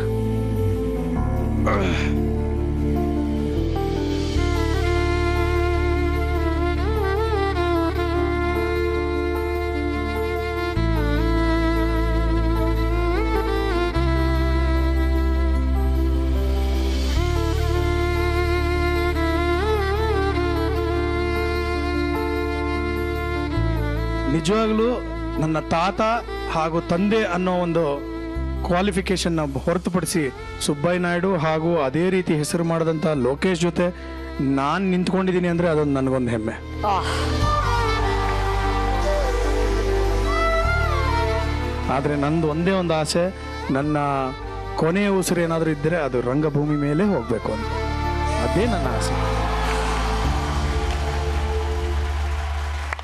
ನಿಜವಾಗ್ಲೂ ನನ್ನ ತಾತ ಹಾಗೂ ತಂದೆ ಅನ್ನೋ ಒಂದು ಕ್ವಾಲಿಫಿಕೇಶನ್ನ ಹೊರತುಪಡಿಸಿ ಸುಬ್ಬಯ್ಯ ನಾಯ್ಡು ಹಾಗೂ ಅದೇ ರೀತಿ ಹೆಸರು ಮಾಡಿದಂಥ ಲೋಕೇಶ್ ಜೊತೆ ನಾನು ನಿಂತ್ಕೊಂಡಿದ್ದೀನಿ ಅಂದರೆ ಅದೊಂದು ನನಗೊಂದು ಹೆಮ್ಮೆ. ಆದರೆ ನಂದು ಒಂದೇ ಒಂದು ಆಸೆ, ನನ್ನ ಕೊನೆಯ ಉಸಿರು ಏನಾದರೂ ಇದ್ದರೆ ಅದು ರಂಗಭೂಮಿ ಮೇಲೆ ಹೋಗಬೇಕು ಅಂತ. ಅದೇ ನನ್ನ ಆಸೆ.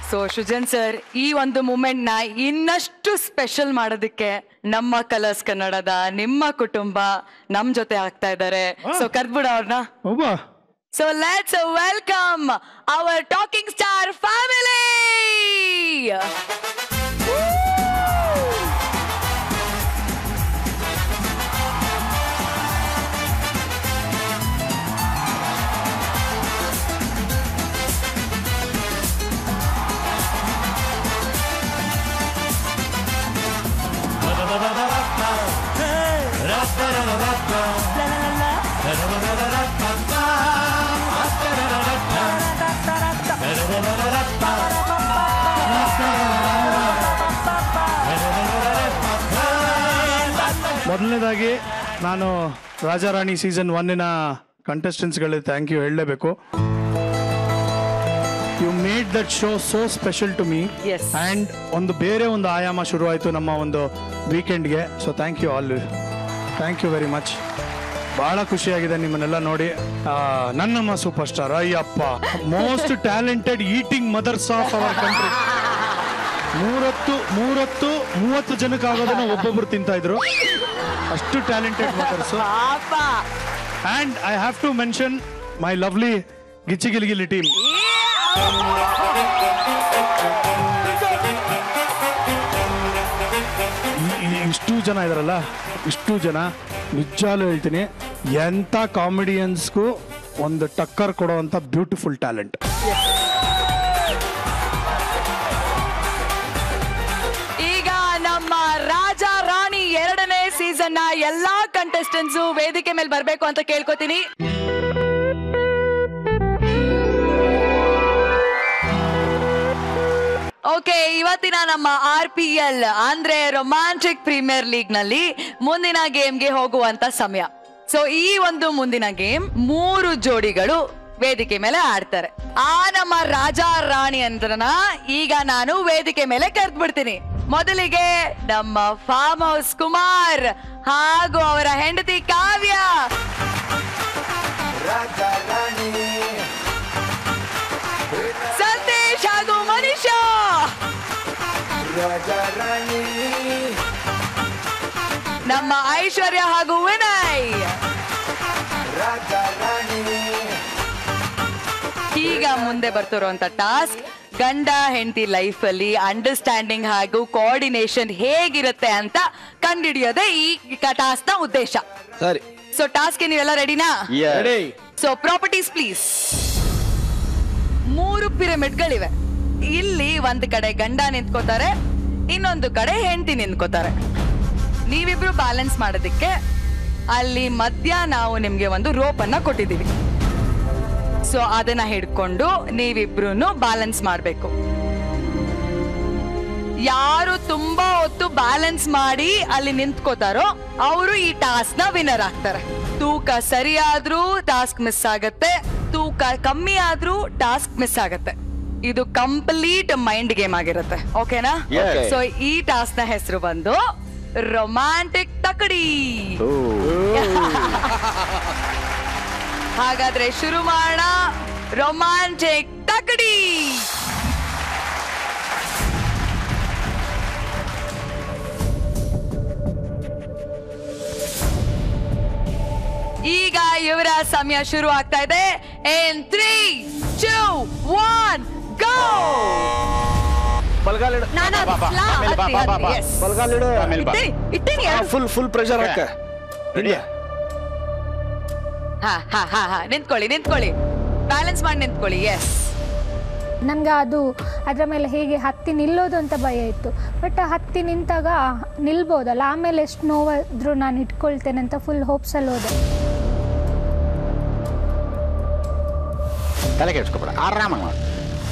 ಸೊ ಸುಜನ್ ಸರ್ ಈ ಒಂದು ಮೂಮೆಂಟ್ನ ಇನ್ನಷ್ಟು ಸ್ಪೆಷಲ್ ಮಾಡೋದಕ್ಕೆ ನಮ್ಮ ಕಲರ್ಸ್ ಕನ್ನಡದ ನಿಮ್ಮ ಕುಟುಂಬ ನಮ್ ಜೊತೆ ಆಗ್ತಾ ಇದ್ದಾರೆ. ಸೊ ಕರ್ದ್ಬಿಡ ಅವ್ರನ್ನ so let's welcome our talking star family ನಾನು ರಾಜಾರಾಣಿ ಸೀಸನ್ ಒನ್ನಿನ ಕಂಟೆಸ್ಟೆಂಟ್ಸ್ಗಳಿಗೆ ಥ್ಯಾಂಕ್ ಯು ಹೇಳಲೇಬೇಕು. You made that show so special to me and ಒಂದು ಬೇರೆ ಒಂದು ಆಯಾಮ ಶುರುವಾಯಿತು ನಮ್ಮ ಒಂದು ವೀಕೆಂಡ್ಗೆ so thank you all thank you very much ಬಹಳ ಖುಷಿಯಾಗಿದೆ ನಿಮ್ಮನ್ನೆಲ್ಲ ನೋಡಿ. ನನ್ನಮ್ಮ superstar Ayyappa. Most talented eating mothers of our country ಮೂರತ್ತು ಮೂರತ್ತು ಮೂವತ್ತು ಜನಕ್ಕೆ ಆಗೋದನ್ನ ಒಬ್ಬೊಬ್ರು ತಿಂತಾ ಇದ್ರು. ಅಷ್ಟು talented mothers and I have to mention my lovely Gichchigiligili team ಇಷ್ಟು ಜನ ಇದಾರಲ್ಲ ಇಷ್ಟು ಜನ. ನಿಜಾಲು ಹೇಳ್ತೀನಿ ಎಂಥ ಕಾಮಿಡಿಯನ್ಸ್ಗೂ ಒಂದು ಟಕ್ಕರ್ ಕೊಡುವಂಥ ಬ್ಯೂಟಿಫುಲ್ ಟ್ಯಾಲೆಂಟ್ ಎರಡನೇ ಸೀಸನ್ನ ಎಲ್ಲಾ ಕಂಟೆಸ್ಟೆಂಟ್ಸ್ ವೇದಿಕೆ ಮೇಲೆ ಬರಬೇಕು ಅಂತ ಕೇಳ್ಕೊತೀನಿ. ಓಕೆ ಇವತ್ತಿನ ನಮ್ಮ ಆರ್ ಪಿ ಎಲ್ ಅಂದ್ರೆ ರೊಮ್ಯಾಂಟಿಕ್ ಪ್ರೀಮಿಯರ್ ಲೀಗ್ನಲ್ಲಿ ಮುಂದಿನ ಗೇಮ್ಗೆ ಹೋಗುವಂತ ಸಮಯ. ಸೊ ಈ ಒಂದು ಮುಂದಿನ ಗೇಮ್ ಮೂರು ಜೋಡಿಗಳು ವೇದಿಕೆ ಮೇಲೆ ಆಡ್ತಾರೆ. ಆ ನಮ್ಮ ರಾಜ ರಾಣಿ ಅಂದ್ರನ ಈಗ ನಾನು ವೇದಿಕೆ ಮೇಲೆ ಕರೆದು ಬಿಡ್ತೀನಿ ಮೊದಲಿಗೆ ನಮ್ಮ ಫಾರ್ಮ್ ಹೌಸ್ ಕುಮಾರ್ ಹಾಗೂ ಅವರ ಹೆಂಡತಿ ಕಾವ್ಯ. ಸಂದೇಶ್ ಹಾಗೂ ಮನೀಷಾ. ನಮ್ಮ ಐಶ್ವರ್ಯ ಹಾಗೂ ವಿನಯ್. ಈಗ ಮುಂದೆ ಬರ್ತಿರುವಂತ ಟಾಸ್ಕ್ ಗಂಡ ಹೆಂಡತಿ ಲೈಫ್ ಅಲ್ಲಿ ಅಂಡರ್ಸ್ಟ್ಯಾಂಡಿಂಗ್ ಹಾಗೂ ಕೋಆರ್ಡಿನೇಷನ್ ಹೇಗಿರುತ್ತೆ ಅಂತ ಕಂಡುಹಿಡಿಯೋದೇ ಈ ಟಾಸ್ಕ್ನ ಉದ್ದೇಶ. ಸರಿ. ಸೊ ಟಾಸ್ಕ್ ನೀವೆಲ್ಲ ರೆಡಿನಾ. ಸೊ ಪ್ರಾಪರ್ಟೀಸ್ ಪ್ಲೀಸ್ ಮೂರು ಪಿರಮಿಡ್ಗಳಿವೆ ಇಲ್ಲಿ ಒಂದ್ ಕಡೆ ಗಂಡ ನಿಂತ್ಕೋತಾರೆ ಇನ್ನೊಂದು ಕಡೆ ಹೆಂಡತಿ ನಿಂತ್ಕೋತಾರೆ. ನೀವಿಬ್ರು ಬ್ಯಾಲೆನ್ಸ್ ಮಾಡೋದಕ್ಕೆ ಅಲ್ಲಿ ಮಧ್ಯ ನಾವು ನಿಮ್ಗೆ ಒಂದು ರೋಪ್ ಅನ್ನ ಕೊಟ್ಟಿದ್ದೀವಿ. ಸೊ ಅದನ್ನ ಹಿಡ್ಕೊಂಡು ನೀವಿಬ್ರು ಬ್ಯಾಲೆನ್ಸ್ ಮಾಡಬೇಕು. ಯಾರು ತುಂಬಾ ಹೊತ್ತು ಬ್ಯಾಲೆನ್ಸ್ ಮಾಡಿ ಅಲ್ಲಿ ನಿಂತ್ಕೋತಾರೋ ಅವರು ಈ ಟಾಸ್ಕ್ನ ವಿನ್ನರ್ ಆಗ್ತಾರೆ. ತೂಕ ಸರಿಯಾದ್ರೂ ಟಾಸ್ಕ್ ಮಿಸ್ ಆಗತ್ತೆ ತೂಕ ಕಮ್ಮಿ ಆದ್ರೂ ಟಾಸ್ಕ್ ಮಿಸ್ ಆಗತ್ತೆ. ಇದು ಕಂಪ್ಲೀಟ್ ಮೈಂಡ್ ಗೇಮ್ ಆಗಿರುತ್ತೆ. ಓಕೆನಾ. ಸೊ ಈ ಟಾಸ್ಕ್ನ ಹೆಸರು ಬಂದು ರೊಮ್ಯಾಂಟಿಕ್ ತಕಡಿ. ಹಾಗಾದ್ರೆ ಶುರು ಮಾಡೋಣ. ರೊಮ್ಯಾಂಟಿಕ್ ತಕಡಿ. ಈಗ ಇವರ ಸಮಯ ಶುರು ಆಗ್ತಾ ಇದೆ. In three two one go ಬಲ್ಗಾಲಿಡು ನಾನು. ಬಲ್ಗಾಲಿಡು ಇಟ್ಟೇನಿ, ಫುಲ್ ಫುಲ್ ಪ್ರೆಷರ್ ಹಾಕ ರೆಡಿಯಾ ಹಾ ಹಾ ಹಾ ಹಾ. ನಿಂತ್ಕೊಳ್ಳಿ ನಿಂತ್ಕೊಳ್ಳಿ. ಬ್ಯಾಲೆನ್ಸ್ ಮಾಡಿ ನಿಂತ್ಕೊಳ್ಳಿ ಎಸ್ ನನಗೆ ಅದು ಅದರ ಮೇಲೆ ಹೇಗೆ ಹತ್ತಿ ನಿಲ್ಲೋದು ಅಂತ ಭಯ ಇತ್ತು. ಬಟ್ ಹತ್ತಿ ನಿಂತಾಗ ನಿಲ್ಬೋದಲ್ಲ ಆಮೇಲೆ ಎಷ್ಟು ನೋವಾದರೂ ನಾನು ಇಟ್ಕೊಳ್ತೇನೆ ಅಂತ ಫುಲ್ ಹೋಪ್ಸಲ್ಲಿ ಹೋದೆ. ತಲೆ ಕೆಡ್ಸ್ಕೊಬೇಡ ಆರಾಮಾಗಿ ಮಾಡು.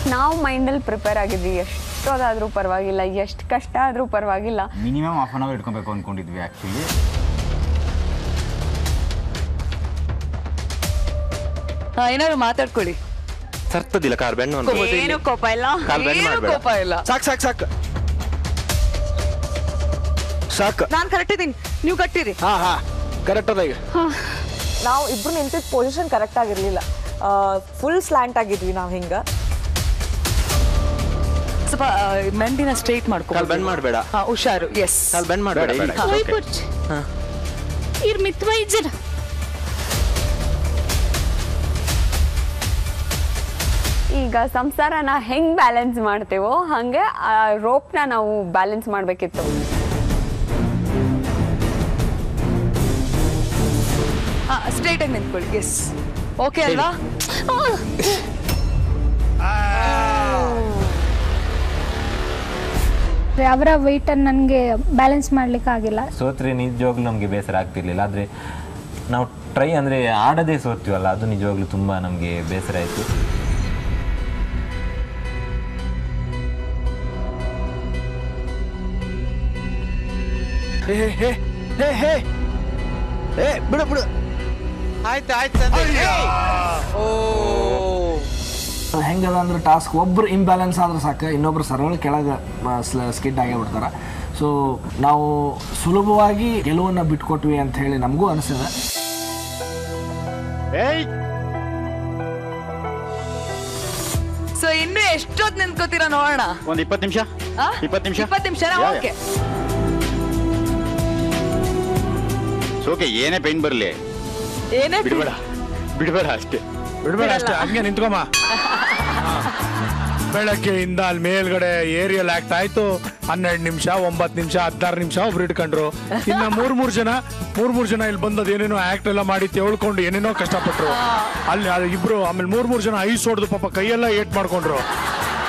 ನಾವು ಮೈಂಡಲ್ಲಿ ಪ್ರಿಪೇರ್ ಆಗಿದ್ವಿ ಎಷ್ಟೋದಾದ್ರೂ ಪರವಾಗಿಲ್ಲ ಎಷ್ಟು ಕಷ್ಟ ಆದ್ರೂ ಪರವಾಗಿಲ್ಲ. ಮಿನಿಮಮ್ ಹಾಫ್ ಅನ್ ಅವರ್ ಇಟ್ಕೊಬೇಕು ಅಂದ್ಕೊಂಡಿದ್ವಿ ಆ್ಯಕ್ಚುಲಿ ಏನಾದ್ರು ಮಾತಾಡ್ಕೊಳ್ಳಿ. ಸರ್ತದಿಲ್ಲ ಕಾರ್ ಬೆಣ್ಣು ಅಂತ. ಏನು ಕೋಪ ಇಲ್ಲ. ಕಾಲ್ bend ಏನು ಮಾಡ್ಬೇಡ. ಕೋಪ ಇಲ್ಲ. ಸಾಕು ಸಾಕ್ ಸಾಕ್. ಸಾಕ್. ನಾನ್ ಕರೆಕ್ಟ್ ಇದೀನಿ ನೀವು ಕಟ್ಟಿರಿ ಹಾ ಹಾ. ಕರೆಕ್ಟ್ ಅದ ಈಗ. ನಾವು ಇಬ್ರು ನಿಂತಿದ್ದ ಪೊಸಿಷನ್ ಕರೆಕ್ಟ್ ಆಗಿರ್ಲಿಲ್ಲ. ಫುಲ್ ಸ್ಲ್ಯಾಂಟ್ ಆಗಿದ್ವಿ ನಾವು ಹಿಂಗ. ಸ್ವಲ್ಪ ಆ, ಮೆಂಡಿನ ಸ್ಟ್ರೈಟ್ ಮಾಡ್ಕೊ ಕಾಲ್ ಬೆಂಡ್ ಮಾಡಬೇಡ. ಹಾ ಹುಷಾರು. ಎಸ್ ಕಾಲ್ ಬೆಂಡ್ ಮಾಡಬೇಡ ಇರ್. ಮಿತ್ವ ಇಜ್ಜರ ಈಗ ಸಂಸಾರನ ಹೆಂಗ್ ಬ್ಯಾಲೆನ್ಸ್ ಮಾಡ್ತೇವೋ ಹಂಗೆ ಆ ರೋಪ್ನ ನಾವು ಬ್ಯಾಲೆನ್ಸ್ ಮಾಡ್ಬೇಕಿತ್ತು. ಸ್ಟ್ರೈಟ್ ಆಗಿ ನಿಂತ್ಕೊಳ್ಳಿ. ಎಸ್ ಓಕೆ ಅಲ್ವಾ? ಅವರ ವೆಯ್ಟನ್ನು ನನಗೆ ಬ್ಯಾಲೆನ್ಸ್ ಮಾಡ್ಲಿಕ್ಕೆ ಆಗಿಲ್ಲ. ಸೋತ್ರೆ ನಿಜವಾಗ್ಲೂ ನಮಗೆ ಬೇಸರ ಆಗ್ತಿರ್ಲಿಲ್ಲ. ಆದರೆ ನಾವು ಟ್ರೈ ಅಂದರೆ ಆಡದೇ ಸೋತೀವಲ್ಲ ಅದು ನಿಜವಾಗ್ಲೂ ತುಂಬ ನಮಗೆ ಬೇಸರ ಆಯಿತು. ಹೇ ಹೇ ಹೇ ಹೇ ಏ ಬಿಡು ಬಿಡು. ಆಯ್ತು ಆಯ್ತು. ಓ. ಹೆಂಗದ ಅಂದ್ರೆ ಟಾಸ್ಕ್ ಒಬ್ರು ಇಂಬ್ಯಾಲೆನ್ಸ್ ಆದ್ರೆ ಸಾಕು ಇನ್ನೊಬ್ರು ಸರ್ವಲ್ ಕೆಳಗೆ ಸ್ಕಿಡ್ ಆಗೇ ಬಿಡ್ತಾರೆ ಸೊ ನಾವು ಸುಲಭವಾಗಿ ಗೆಲುವನ್ನು ಬಿಟ್ಕೊಟ್ವಿ ಅಂತ ಹೇಳಿ ನಮಗೂ ಅನಿಸಿದೆ ಸೊ ಇನ್ನು ಎಷ್ಟೊತ್ತು ನಿಂತ್ಕೋತೀರಾ ನೋಡೋಣ? ಒಂದ್ ಇಪ್ಪತ್ತು ನಿಮಿಷ? ಆ? ಇಪ್ಪತ್ತು ನಿಮಿಷ? ಇಪ್ಪತ್ತು ನಿಮಿಷ. ಓಕೆ. ಓಕೆ ಏನೇ ಪೈನ್ ಬರಲಿ. ಏನೇ ಬಿಡಬೇಡ. ಬಿಡಬೇಡ ಅಷ್ಟೇ. ಬಿಡಬೇಡ ಅಷ್ಟೇ ಹಂಗೆ ನಿಂತ್ಕೊಮ್ಮ. ಬೆಳಗ್ಗೆಯಿಂದ ಅಲ್ಲಿ ಮೇಲ್ಗಡೆ ಏರಿಯಲ್ ಆಕ್ಟ್ ಆಯ್ತು. ಹನ್ನೆರಡು ನಿಮಿಷ ಒಂಬತ್ತು ನಿಮಿಷ ಹದಿನಾರು ನಿಮಿಷ ಒಬ್ರು ಇಟ್ಕೊಂಡ್ರು. ಇನ್ನ ಮೂರ್ ಮೂರ್ ಜನ ಮೂರ್ ಮೂರ್ ಜನ ಇಲ್ಲಿ ಬಂದದ್ ಏನೇನೋ ಆಕ್ಟ್ ಎಲ್ಲ ಮಾಡಿ ತೆಳ್ಕೊಂಡು ಏನೇನೋ ಕಷ್ಟಪಟ್ರು. ಅಲ್ಲಿ ಅದು ಇಬ್ರು ಆಮೇಲೆ ಮೂರ್ ಮೂರ್ ಜನ ಐಸ್ ಹೊಡೆದು ಪಾಪ ಕೈಯೆಲ್ಲ ಏಟ್ ಮಾಡ್ಕೊಂಡ್ರು.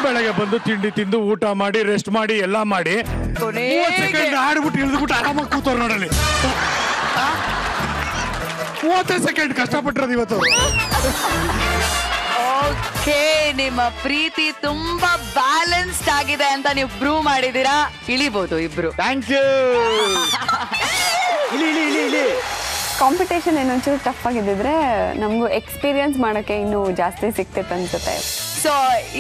ಬೆಳಗ್ಗೆ ಬಂದು ತಿಂಡಿ ತಿಂದು ಊಟ ಮಾಡಿ ರೆಸ್ಟ್ ಮಾಡಿ ಎಲ್ಲಾ ಮಾಡಿ. ಮೂವತ್ತು ಸೆಕೆಂಡ್ ಆಡ್ಬಿಟ್ಟು ಇಳಿದ್ಬಿಟ್ಟು ಆರಾಮಾಗಿ ಕೂತವ್ರು ನೋಡಲಿ ಮೂವತ್ತೈದು ಸೆಕೆಂಡ್ ಕಷ್ಟಪಟ್ಟಿರೋದು ಇವತ್ತು. ಓಕೆ ನಿಮ್ಮ ಪ್ರೀತಿ ತುಂಬಾ ಬ್ಯಾಲೆನ್ಸ್ಡ್ ಆಗಿದೆ ಅಂತ ನೀವು ಪ್ರೂವ್ ಮಾಡಿದೀರಾ ಇಳಿಬಹುದು ಇಬ್ರು. ಥ್ಯಾಂಕ್ ಯು ಇಳಿ ಇಳಿ ಇಳಿ ಇಳಿ. ಕಾಂಪಿಟೇಷನ್ ಏನೊಂಚೂರು ಟಫ್ ಆಗಿದ್ದಿದ್ರೆ ನಮಗೂ ಎಕ್ಸ್ಪೀರಿಯನ್ಸ್ ಮಾಡೋಕ್ಕೆ ಇನ್ನೂ ಜಾಸ್ತಿ ಸಿಕ್ತಿತ್ತು ಅನ್ಸುತ್ತೆ. ಸೊ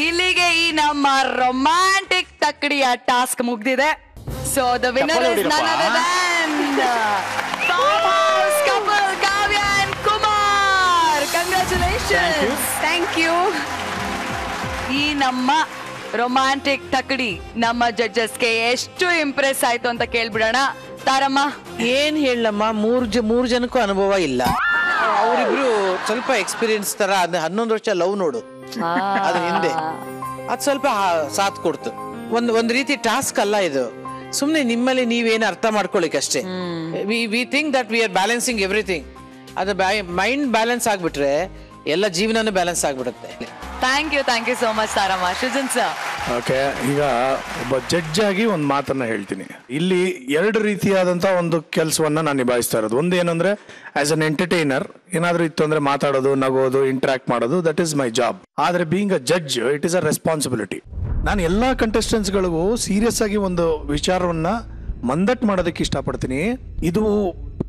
ಇಲ್ಲಿಗೆ ಈ ನಮ್ಮ ರೊಮ್ಯಾಂಟಿಕ್ ತಕ್ಕಡಿಯ ಟಾಸ್ಕ್ ಮುಗ್ದಿದೆ. So the winner is none other congratulations thank you ಈ ನಮ್ಮ ರೊಮ್ಯಾಂಟಿಕ್ ತಕಡಿ ನಮ್ಮ ಜಡ್ಜಸ್ಗೆ ಎಷ್ಟು ಇಂಪ್ರೆಸ್ ಆಯ್ತು ಅಂತ ಕೇಳ್ಬಿಡೋಣ. ತಾರಮ್ಮ. ಏನ್ ಹೇಳಮ್ಮ ಮೂರ್ ಜ ಮೂರ್ ಜನಕ್ಕೂ ಅನುಭವ ಇಲ್ಲ. ಅವರಿಬ್ರು ಸ್ವಲ್ಪ ಎಕ್ಸ್ಪೀರಿಯನ್ಸ್ ತರ ಅದ್ ಹನ್ನೊಂದು ವರ್ಷ ಲವ್ ನೋಡು. ಅದ್ರ ಹಿಂದೆ. ಅದ್ ಸ್ವಲ್ಪ ಹಾ- ಸಾಥ್ ಕೊಡ್ತು. ಒಂದ್ ಒಂದ್ ರೀತಿ ಟಾಸ್ಕ್ ಅಲ್ಲ ಇದು. ಸುಮ್ನೆ ನಿಮ್ಮಲ್ಲಿ ನೀವೇನು ಅರ್ಥ ಮಾಡ್ಕೊಳಿಕ್ ಅಷ್ಟೇ we we think that we are balancing everything ಅದು ಮೈಂಡ್ ಬ್ಯಾಲೆನ್ಸ್ ಆಗ್ಬಿಟ್ರೆ ಎಲ್ಲ ಜೀವನನೂ ಬ್ಯಾಲೆನ್ಸ್ ಆಗ್ಬಿಡುತ್ತೆ. Thank you thank you so much Taramma Srujan sir okay ಈಗ ಒಬ್ಬ ಜಡ್ಜ್ ಆಗಿ ಒಂದು ಮಾತನ್ನ ಹೇಳ್ತೀನಿ. ಇಲ್ಲಿ ಎರಡು ರೀತಿಯಾದಂತ ಒಂದು ಕೆಲಸವನ್ನ ನಾನು ನಿಭಾಯಿಸ್ತಾ ಇರೋದು. ಒಂದು ಏನಂದ್ರೆ ಆಸ್ ಅನ್ ಎಂಟರ್ಟೈನರ್ ಏನಾದ್ರೂ ಇತ್ತು ಅಂದ್ರೆ ಮಾತಾಡೋದು ನಗೋದು ಇಂಟ್ರಾಕ್ಟ್ ಮಾಡೋದು ದಟ್ ಈಸ್ ಮೈ ಜಾಬ್ ಆದ್ರೆ being a judge it is a responsibility ನಾನು ಎಲ್ಲಾ ಕಂಟೆಸ್ಟೆಂಟ್ಸ್ಗಳಿಗೂ ಸೀರಿಯಸ್ ಆಗಿ ಒಂದು ವಿಚಾರವನ್ನ ಮಂದಟ್ ಮಾಡೋದಕ್ಕೆ ಇಷ್ಟಪಡ್ತೀನಿ. ಇದು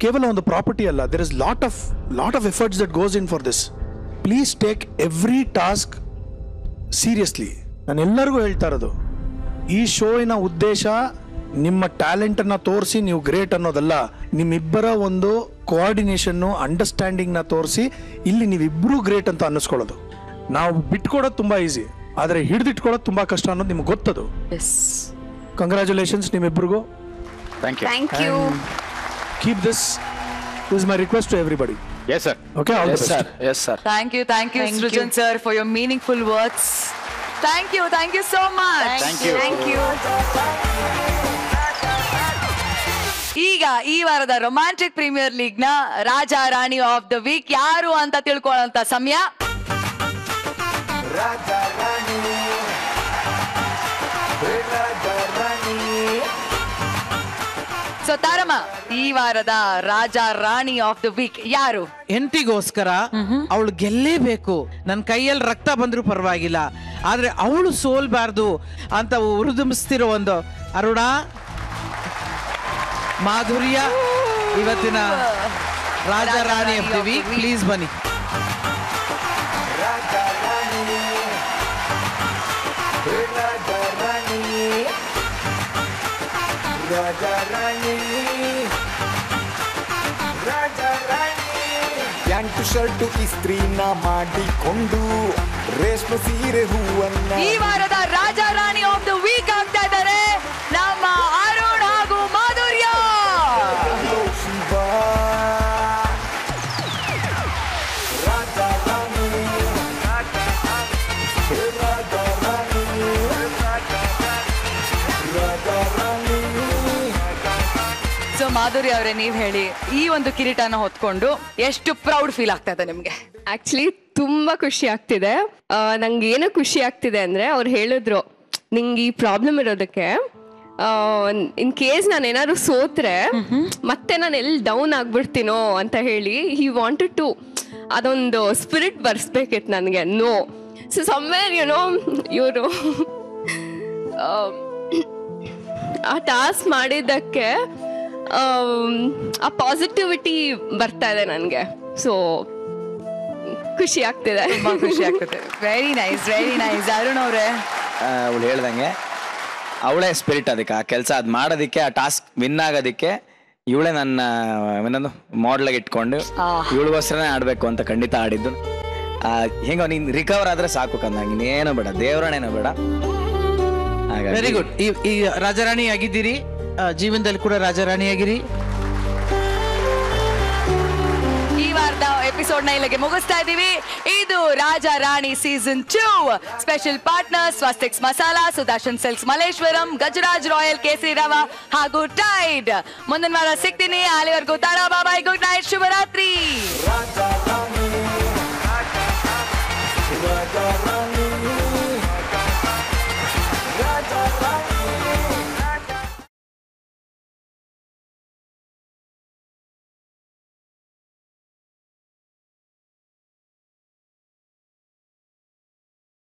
ಕೇವಲ ಒಂದು ಪ್ರಾಪರ್ಟಿ ಅಲ್ಲ there is lot of lot of efforts that goes in for this please take every task seriously ನಾನು ಎಲ್ಲರಿಗೂ ಹೇಳ್ತಾ ಇರೋದು ಈ ಶೋಯಿನ ಉದ್ದೇಶ ನಿಮ್ಮ ಟ್ಯಾಲೆಂಟ್ ಅನ್ನ ತೋರಿಸಿ ನೀವು ಗ್ರೇಟ್ ಅನ್ನೋದಲ್ಲ ನಿಮ್ಮಿಬ್ಬರ ಒಂದು ಕೋಆರ್ಡಿನೇಷನ್ನು ಅಂಡರ್ಸ್ಟ್ಯಾಂಡಿಂಗ್ನ ತೋರಿಸಿ ಇಲ್ಲಿ ನೀವಿಬ್ರು ಗ್ರೇಟ್ ಅಂತ ಅನ್ನಿಸ್ಕೊಳ್ಳೋದು. ನಾವು ಬಿಟ್ಕೊಡೋದು ತುಂಬಾ ಈಸಿ ಆದರೆ ಹಿಡಿದಿಟ್ಕೊಳ್ಳೋದು ತುಂಬಾ ಕಷ್ಟ ಅನ್ನೋದು ನಿಮ್ಗೆ ಗೊತ್ತದು. Congratulations you thank you keep this is my request to everybody yes sir. Okay, all yes, the best. Sir. Yes, sir. Thank you, thank you, Thank Srijan, you. sir, for your meaningful words. Thank you, thank you so much. Thank you. Thank you. ಈಗ ಈ ವಾರದ romantic premier ಲೀಗ್ನ Raja Rani of the week ಯಾರು ಅಂತ ತಿಳ್ಕೊಳ್ಳೋಂತ ಸಮಯ so Taramma ಈ ವಾರದ Raja Rani of the week ಯಾರು? ಎಂಟಿಗೋಸ್ಕರ ಅವಳು ಗೆಲ್ಲೇಬೇಕು. ನನ್ನ ಕೈಯಲ್ಲಿ ರಕ್ತ ಬಂದ್ರೂ ಪರವಾಗಿಲ್ಲ. ಆದ್ರೆ ಅವಳು ಸೋಲ್ಬಾರ್ದು ಅಂತ ಉರುದುಂಬಿಸ್ತಿರೋ ಒಂದು ಅರುಣ ಮಾಧುರ್ಯ ಇವತ್ತಿನ Raja Rani of the week please ಬನ್ನಿ. ಪ್ಯಾಂಟು ಶರ್ಟು ಇಸ್ತ್ರೀನ ಮಾಡಿಕೊಂಡು ರೇಷ್ಮೆ ಸೀರೆ ಹೂವನ್ನ ಈ ವಾರದ Raja Rani of the week so Madhuri ಅವರೇ ನೀವ್ ಹೇಳಿ ಈ ಒಂದು ಕಿರೀಟನ ಹೊತ್ಕೊಂಡು ಎಷ್ಟು ಪ್ರೌಡ್ ಫೀಲ್ ಆಗ್ತಾ ಇದೆ ನಿಮ್ಗೆ? ಆಕ್ಚುಲಿ ತುಂಬಾ ಖುಷಿ ಆಗ್ತಿದೆ. ನಂಗೆ ಏನು ಖುಷಿ ಆಗ್ತಿದೆ ಅಂದ್ರೆ ಅವ್ರು ಹೇಳಿದ್ರು ನಿಂಗೆ ಈ ಪ್ರಾಬ್ಲಮ್ ಇರೋದಕ್ಕೆ ಇನ್ ಕೇಸ್ ನಾನು ಏನಾದ್ರು ಸೋತ್ರೆ ಮತ್ತೆ ನಾನು ಎಲ್ಲಿ ಡೌನ್ ಆಗ್ಬಿಡ್ತೀನೋ ಅಂತ ಹೇಳಿ ಹಿ ವಾಂಟೆಡ್ ಟು ಅದೊಂದು ಸ್ಪಿರಿಟ್ ಬರ್ಸ್ಬೇಕಿತ್ತು ನನಗೆ ನೋ ಸೊ ಸಮ್ವೇರ್ ಯುನೋ ಇವರು ಆ ಟಾಸ್ಕ್ ಮಾಡಿದ್ದಕ್ಕೆ ಆ ಪಾಸಿಟಿವಿಟಿ ಬರ್ತಾ ಇದೆ ನನಗೆ. ಸೊ ಖುಷಿ ಆಗ್ತಿದೆ. ತುಂಬಾ ಖುಷಿ ಆಗ್ತದೆ. Very nice very nice Arun ಅವರೇ. ಅವಳು ಹೇಳ್ದಂಗೆ ಅವಳೇ ಸ್ಪಿರಿಟ್ ಅದಕ್ಕೆ. ಆ ಕೆಲಸ ಅದು ಮಾಡೋದಕ್ಕೆ ಆ ಟಾಸ್ಕ್ ವಿನ್ ಆಗೋದಕ್ಕೆ ಇವಳೇ ನನ್ನ ಏನದು ಮಾಡ್ಲಾಗಿ ಇಟ್ಕೊಂಡು ಇವಳಿಗೋಸ್ಕರನೇ ಆಡಬೇಕು ಅಂತ ಖಂಡಿತ ಆಡಿದ್ದು. ಹೆಂಗ ನೀನ್ ರಿಕವರ್ ಆದ್ರೆ ಸಾಕು ಕಂದ. ಇನ್ನೇನು ಬೇಡ ದೇವರಣೇನೋ ಬೇಡ. ಹಾಗಾಗಿ ವೆರಿ ಗುಡ್ ಈ ಈ ರಾಜರಾಣಿ ಆಗಿದ್ದೀರಿ. ಜೀವನದಲ್ಲಿ ಕೂಡ ರಾಜಾರಾಣಿಯಾಗಿರಿ. ಆಗಿರಿ ಈ ವಾರದ ಎಪಿಸೋಡ್ನ ಇಲ್ಲಿಗೆ ಮುಗಿಸ್ತಾ ಇದೀವಿ ಇದು Raja Rani season two special partner Swastiks masala Sudarshan silks Malleshwaram Gajaraj royal Kesari rava ಹಾಗೂ ಟೈಡ್ ಮುಂದಿನ ವಾರ ಸಿಗ್ತೀನಿ. ಅಲ್ಲಿವರೆಗೂ ತಾಳ ಬಾಬಾಯ್ ಗುಡ್ ನೈಟ್ ಶುಭರಾತ್ರಿ.